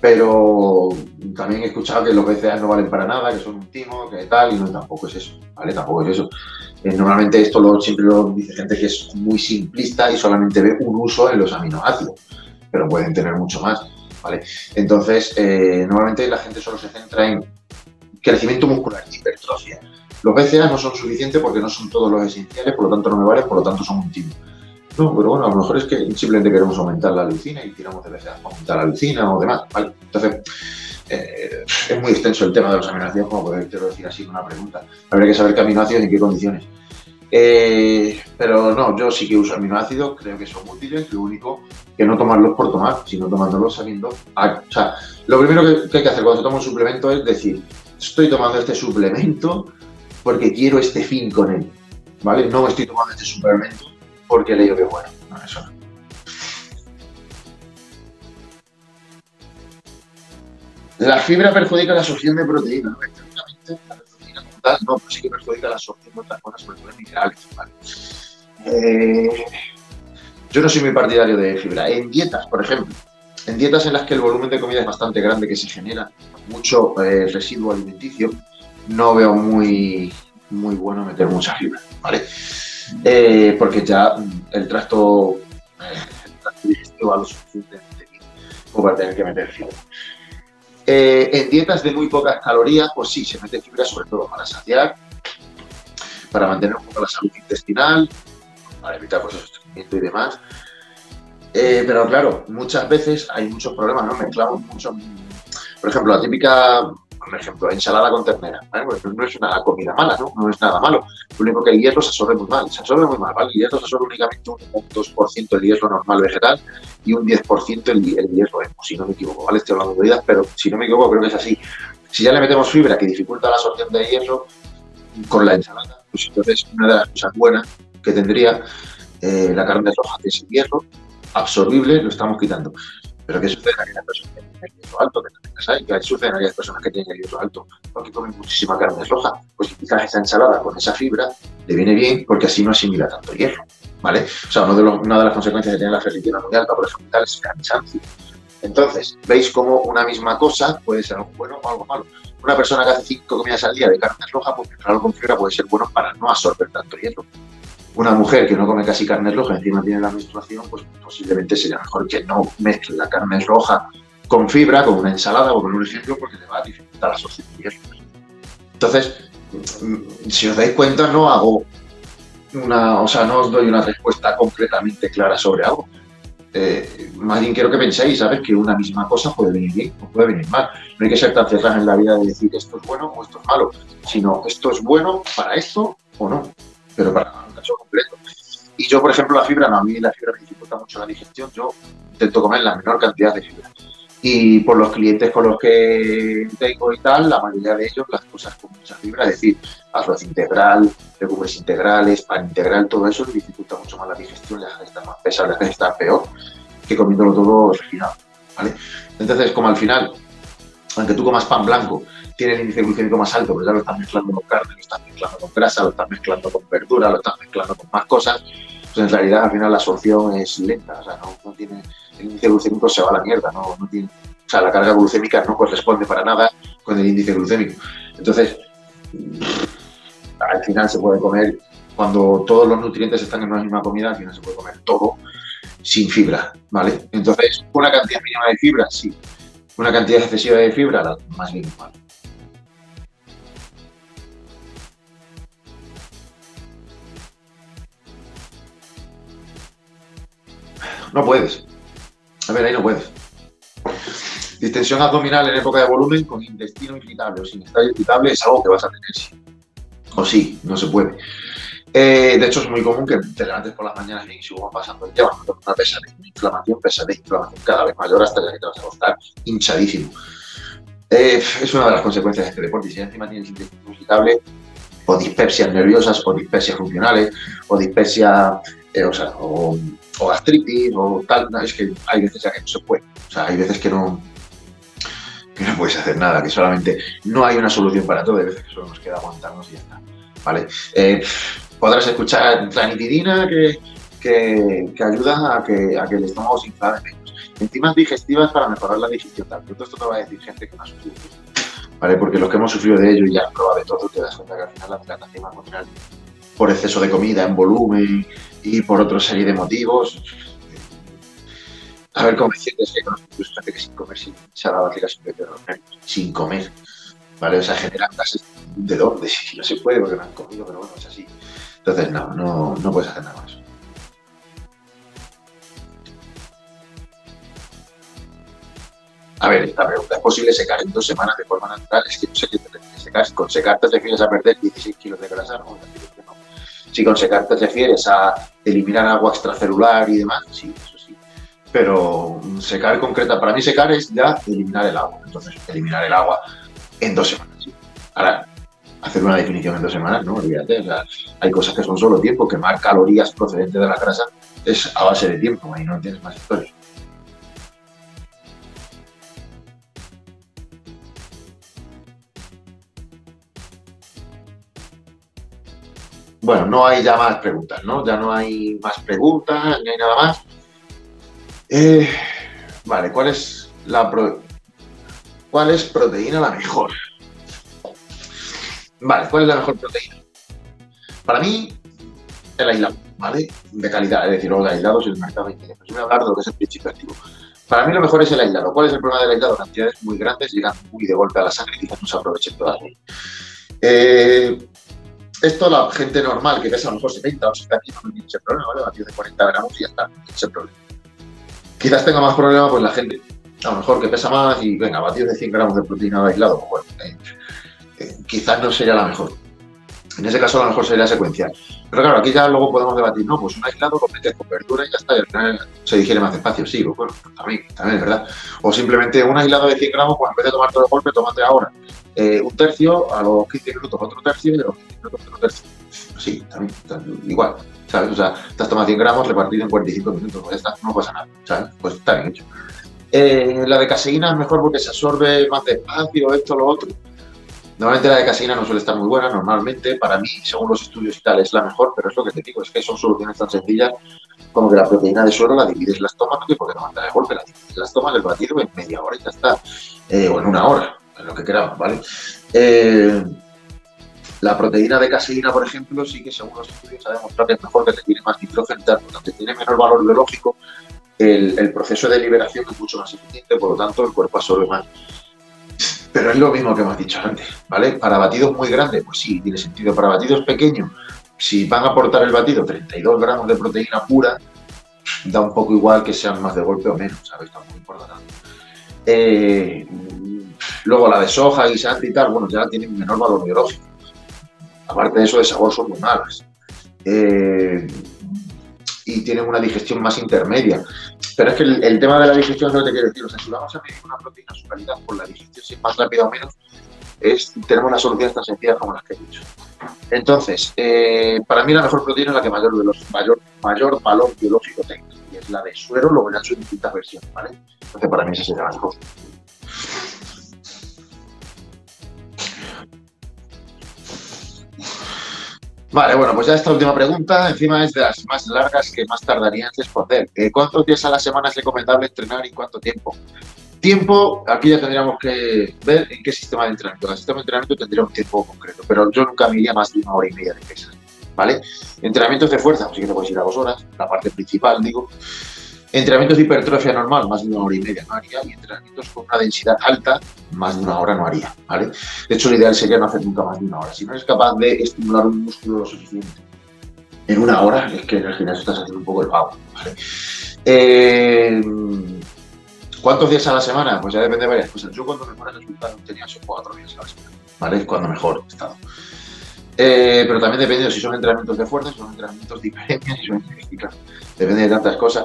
pero también he escuchado que los BCA no valen para nada, que son un timo, que tal, y no, tampoco es eso, ¿vale? Tampoco es eso. Eh, normalmente esto lo, siempre lo dice gente que es muy simplista y solamente ve un uso en los aminoácidos, pero pueden tener mucho más, ¿vale? Entonces, eh, normalmente la gente solo se centra en crecimiento muscular, hipertrofia. Los BCA no son suficientes porque no son todos los esenciales, por lo tanto no me valen, por lo tanto son un timo. No, pero bueno, a lo mejor es que simplemente queremos aumentar la leucina y tiramos de BCA para aumentar la leucina o demás, ¿vale? Entonces, eh, es muy extenso el tema de los aminoácidos, como podéis decir así una pregunta. Habría que saber qué aminoácidos y en qué condiciones. Eh, pero no, yo sí que uso aminoácidos, creo que son útiles, lo único que no tomarlos por tomar, sino tomándolos sabiendo. o sea, lo primero que, hay que hacer cuando se toma un suplemento es decir, estoy tomando este suplemento porque quiero este fin con él, ¿vale? No estoy tomando este suplemento porque le digo que bueno. No, eso no. La fibra perjudica la absorción de proteínas. no, pero sí que perjudica la absorción de otras cosas, sobre todo minerales. Eh, yo no soy muy partidario de fibra. En dietas, por ejemplo, en dietas en las que el volumen de comida es bastante grande, que se genera mucho eh, residuo alimenticio, no veo muy, muy bueno meter mucha fibra, ¿vale? Eh, porque ya el tracto, el digestivo va lo suficientemente bien como para tener que meter fibra. Eh, en dietas de muy pocas calorías, pues sí, se mete fibra sobre todo para saciar, para mantener un poco la salud intestinal, para evitar pues, el estreñimiento y demás. Eh, pero claro, muchas veces hay muchos problemas, ¿no? Mezclamos mucho. Por ejemplo, la típica por ejemplo, ensalada con ternera, pues no es una comida mala, ¿no? No es nada malo. Lo único que el hierro se absorbe muy mal, se absorbe muy mal, ¿vale? El hierro se absorbe únicamente un 2% el hierro normal vegetal y un 10% el, hierro si no me equivoco, ¿vale? Estoy hablando de vidas, pero si no me equivoco creo que es así. Si ya le metemos fibra que dificulta la absorción de hierro con la ensalada, pues entonces una de las cosas buenas que tendría eh, la carne roja, que es el hierro, absorbible, lo estamos quitando. Pero ¿qué sucede en aquellas personas que tienen el hierro alto? Que también las hay. ¿Qué sucede en aquellas personas que tienen el hierro alto? Porque comen muchísima carne roja. Pues quizás esa ensalada con esa fibra le viene bien porque así no asimila tanto hierro. ¿Vale? O sea, de una de las consecuencias de tener la ferritina muy alta, por ejemplo, es cansancio. Entonces, veis cómo una misma cosa puede ser algo bueno o algo malo. Una persona que hace cinco comidas al día de carne roja, pues mezclarlo con fibra puede ser bueno para no absorber tanto hierro una mujer que no come casi carne roja, encima tiene la menstruación, pues posiblemente sería mejor que no mezcle la carne roja con fibra, con una ensalada o con un ejemplo, porque le va a dificultar la absorción Entonces, mm, si os dais cuenta, no hago una, o sea, no os doy una respuesta completamente clara sobre algo. Eh, más bien quiero que penséis, ¿sabes? Que una misma cosa puede venir bien o puede venir mal. No hay que ser tan cerrados en la vida de decir esto es bueno o esto es malo, sino esto es bueno para esto o no, pero para completo. Y yo, por ejemplo, la fibra, no, a mí la fibra me dificulta mucho la digestión, yo intento comer la menor cantidad de fibra. Y por los clientes con los que tengo y tal, la mayoría de ellos, las cosas con mucha fibra, es decir, arroz integral, legumbres integrales, pan integral, todo eso les dificulta mucho más la digestión, les estar más pesado, les estar peor que comiéndolo todo refinado. ¿vale? Entonces, como al final, aunque tú comas pan blanco, tiene el índice glucémico más alto, porque ya lo estás mezclando con carne, lo estás mezclando con grasa, lo estás mezclando con verdura, lo estás mezclando con más cosas, pues en realidad al final la absorción es lenta, o sea, no, tiene, el índice glucémico se va a la mierda, o sea, la carga glucémica no corresponde para nada con el índice glucémico. Entonces, al final se puede comer, cuando todos los nutrientes están en una misma comida, al final se puede comer todo sin fibra, ¿vale? Entonces, una cantidad mínima de fibra, sí. Una cantidad excesiva de fibra, más bien mal. No puedes. A ver, ahí no puedes. Distensión abdominal en época de volumen con intestino irritable o sin estar irritable es algo que vas a tener sí. O sí, no se puede. Eh, de hecho, es muy común que te levantes por las mañanas y si pasando el tema, una pesadez, una inflamación, pesadez, inflamación cada vez mayor hasta que te vas a acostar hinchadísimo. Eh, es una de las consecuencias de este deporte. Si encima tienes intestino irritable, o dispepsias nerviosas, o dispepsias funcionales, o dispepsia, eh, o sea, o o gastritis o tal, es que hay veces que no se puede. O sea, hay veces que no, que no puedes hacer nada, que solamente no hay una solución para todo, hay veces que solo nos queda aguantarnos y ya está. ¿Vale? Eh, podrás escuchar ranitidina que, que, ayuda a que, a que el estómago se inflame menos. Enzimas digestivas para mejorar la digestión. Tal. Todo esto te va a decir gente que no ha sufrido. ¿Vale? Porque los que hemos sufrido de ello y ya han probado de todo, te das cuenta que al final la hidratación va por exceso de comida en volumen y por otra serie de motivos. A ver, cómo sientes que conozco gente que sin comer sin, ha dado sin comer. ¿Vale? O sea, generan gases de dónde, si no se puede porque no han comido, pero bueno, es así. Entonces, no, no, no puedes hacer nada más. A ver, esta pregunta, ¿es posible secar en dos semanas de forma natural? Es que no sé qué te secar. Con secar te refieres a perder 16 kilos de grasa, no, Si con secar te refieres a eliminar agua extracelular y demás, sí, eso sí. Pero secar concreta, para mí secar es ya eliminar el agua. Entonces, eliminar el agua en dos semanas. Ahora, hacer una definición en dos semanas, no, olvídate. hay cosas que son solo tiempo, quemar calorías procedentes de la grasa es a base de tiempo, ahí no tienes más historias. Bueno, no hay ya más preguntas, ¿no? Ya no hay más preguntas, ni hay nada más. Eh, vale, ¿cuál es la cuál es proteína la mejor? Vale, ¿cuál es la mejor proteína? Para mí, el aislado, ¿vale? De calidad, es decir, los aislados en el mercado Yo voy a hablar de lo que es el principio activo. Para mí lo mejor es el aislado. ¿Cuál es el problema del aislado? Cantidades muy grandes llegan muy de golpe a la sangre y quizás no se aprovechen todas. Eh, esto la gente normal que pesa a lo mejor 70 o 60 kilos no tiene ese problema, ¿vale? Batido de 40 gramos y ya está, no ese problema. Quizás tenga más problema pues la gente, a lo mejor que pesa más y venga, batido de 100 gramos de proteína aislado, pues bueno, eh, eh, quizás no sería la mejor. En ese caso a lo mejor sería secuencial. Pero claro, aquí ya luego podemos debatir, no, pues un aislado lo metes con verdura y ya está, y al final se digiere más despacio. Sí, pues bueno, también, también es verdad. O simplemente un aislado de 100 gramos, pues en vez de tomar todo el golpe, tómate ahora eh, un tercio, a los 15 minutos otro tercio y a los 15 minutos otro tercio. Sí, también, igual, ¿sabes? O sea, te has tomado 100 gramos repartido en 45 minutos, pues ya está, no pasa nada, ¿sabes? Pues está bien hecho. Eh, la de caseína es mejor porque se absorbe más despacio, esto, lo otro. Normalmente la de caseína no suele estar muy buena, normalmente, para mí, según los estudios y tal, es la mejor, pero es lo que te digo, es que son soluciones tan sencillas como que la proteína de suero la divides las tomas, no porque no de golpe, la divides las tomas, el batido en media hora y ya está, eh, o en una hora, lo que queramos, ¿vale? Eh, la proteína de caseína, por ejemplo, sí que según los estudios ha demostrado que es mejor que te tiene más nitrógeno, aunque tiene menor valor biológico, el, proceso de liberación es mucho más eficiente, por lo tanto el cuerpo absorbe más. Pero es lo mismo que hemos dicho antes, ¿vale? Para batidos muy grandes, pues sí, tiene sentido. Para batidos pequeños, si van a aportar el batido 32 gramos de proteína pura, da un poco igual que sean más de golpe o menos, ¿sabes? Tampoco importa tanto. Eh, Luego la de soja, guisante y tal, bueno, ya tienen menor valor biológico. Aparte de eso, de sabor son muy malas. Eh, y tienen una digestión más intermedia. Pero es que el, tema de la digestión no te quiero decir, o sea, si vamos a medir una proteína su calidad por la digestión, si es más rápida o menos, es, tenemos las soluciones tan sencillas como las que he dicho. Entonces, eh, para mí la mejor proteína es la que mayor, mayor, mayor valor biológico tenga, y es la de suero, luego le han hecho distintas versiones, ¿vale? Entonces, para mí esa sería la mejor. Vale, bueno, pues ya esta última pregunta, encima es de las más largas que más tardaría en responder. Eh, ¿Cuántos días a la semana es recomendable entrenar y cuánto tiempo? Tiempo, aquí ya tendríamos que ver en qué sistema de entrenamiento. El sistema de entrenamiento tendría un tiempo concreto, pero yo nunca me iría más de una hora y media de pesas, ¿vale? Entrenamientos de fuerza, pues sí que te puedes ir a dos horas, la parte principal, digo. Entrenamientos de hipertrofia normal, más de una hora y media no haría, y entrenamientos con una densidad alta, más de una hora no haría, ¿vale? De hecho, lo ideal sería no hacer nunca más de una hora. Si no eres capaz de estimular un músculo lo suficiente en una hora, es que en el gimnasio estás haciendo un poco el pavo, ¿vale? Eh, ¿Cuántos días a la semana? Pues ya depende de varias cosas. Yo cuando mejor resultado tenía esos cuatro días a la semana, ¿vale? Cuando mejor he estado. Eh, pero también depende de si son entrenamientos de fuerza, si son entrenamientos de hiperemia, si son Depende de tantas cosas.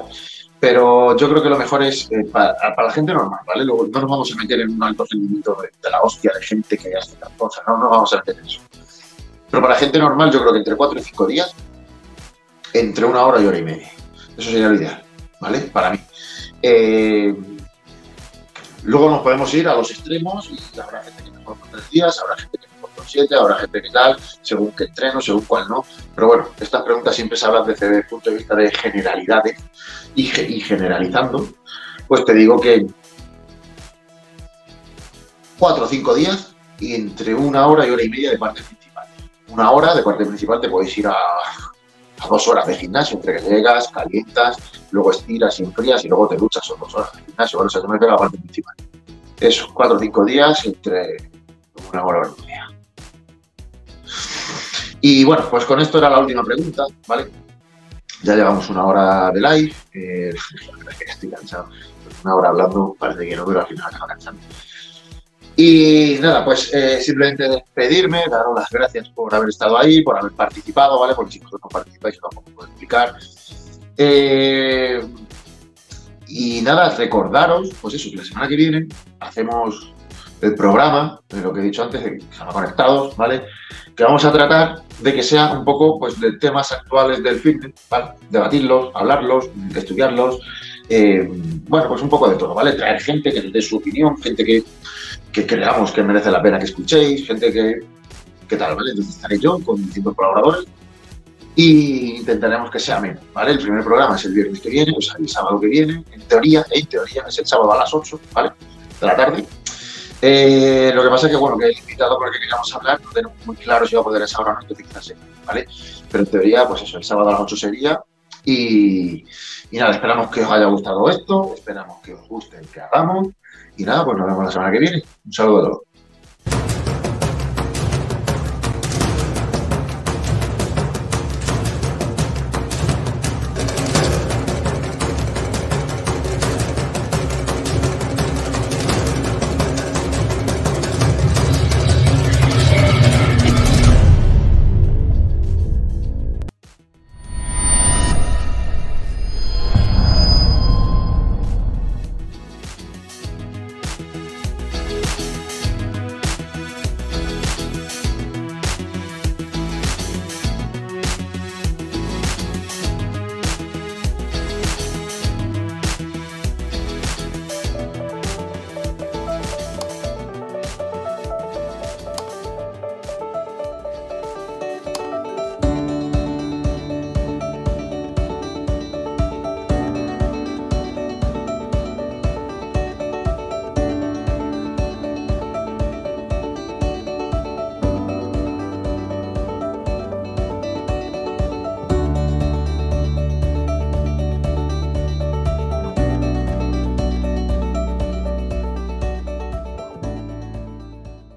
Pero yo creo que lo mejor es eh, para, la gente normal, ¿vale? no nos vamos a meter en un alto rendimiento de, la hostia de gente que hace tantas cosas, no nos vamos a meter en eso. Pero para la gente normal, yo creo que entre 4 y 5 días, entre una hora y hora y media. Eso sería lo ideal, ¿vale? Para mí. Eh, luego nos podemos ir a los extremos y habrá gente que mejor con 3 días, habrá gente que mejor con 7, habrá gente que tal, según qué entreno, según cuál no. Pero bueno, estas preguntas siempre se hablan desde el punto de vista de generalidades y, generalizando. pues te digo que cuatro o cinco días y entre una hora y hora y media de parte principal. Una hora de parte principal te puedes ir a, dos horas de gimnasio, entre que llegas, calientas, luego estiras y enfrías y luego te luchas, son dos horas de gimnasio, bueno, o sea, metes la parte principal. Eso, cuatro o cinco días entre una hora y media. Y bueno, pues con esto era la última pregunta, ¿vale? Ya llevamos una hora de live, eh, estoy cansado, una hora hablando, parece que no, pero al final acaba cansando. Y nada, pues eh, simplemente despedirme, daros las gracias por haber estado ahí, por haber participado, ¿vale? Porque si vosotros no participáis, yo tampoco puedo explicar. Eh, y nada, recordaros, pues eso, que la semana que viene hacemos el programa, de lo que he dicho antes, de que estamos conectados, ¿vale? Que vamos a tratar de que sea un poco, pues, de temas actuales del fitness. Debatirlos, hablarlos, estudiarlos, eh, bueno, pues un poco de todo, ¿vale? Traer gente que dé su opinión, gente que, creamos que merece la pena que escuchéis, gente que, ¿qué tal, ¿vale? Entonces estaré yo con distintos colaboradores y intentaremos que sea menos, ¿vale? El primer programa es el viernes que viene, o sea, el sábado que viene, en teoría, en teoría es el sábado a las 8, ¿vale? De la tarde. Eh, lo que pasa es que, bueno, que el invitado con el que queríamos hablar no tenemos muy claro si va a poder esa hora o no, entonces quizás ¿vale? Pero en teoría, pues eso, el sábado a las 8 sería y, y nada, esperamos que os haya gustado esto, esperamos que os guste el que hagamos. Y nada, pues nos vemos la semana que viene. Un saludo a todos.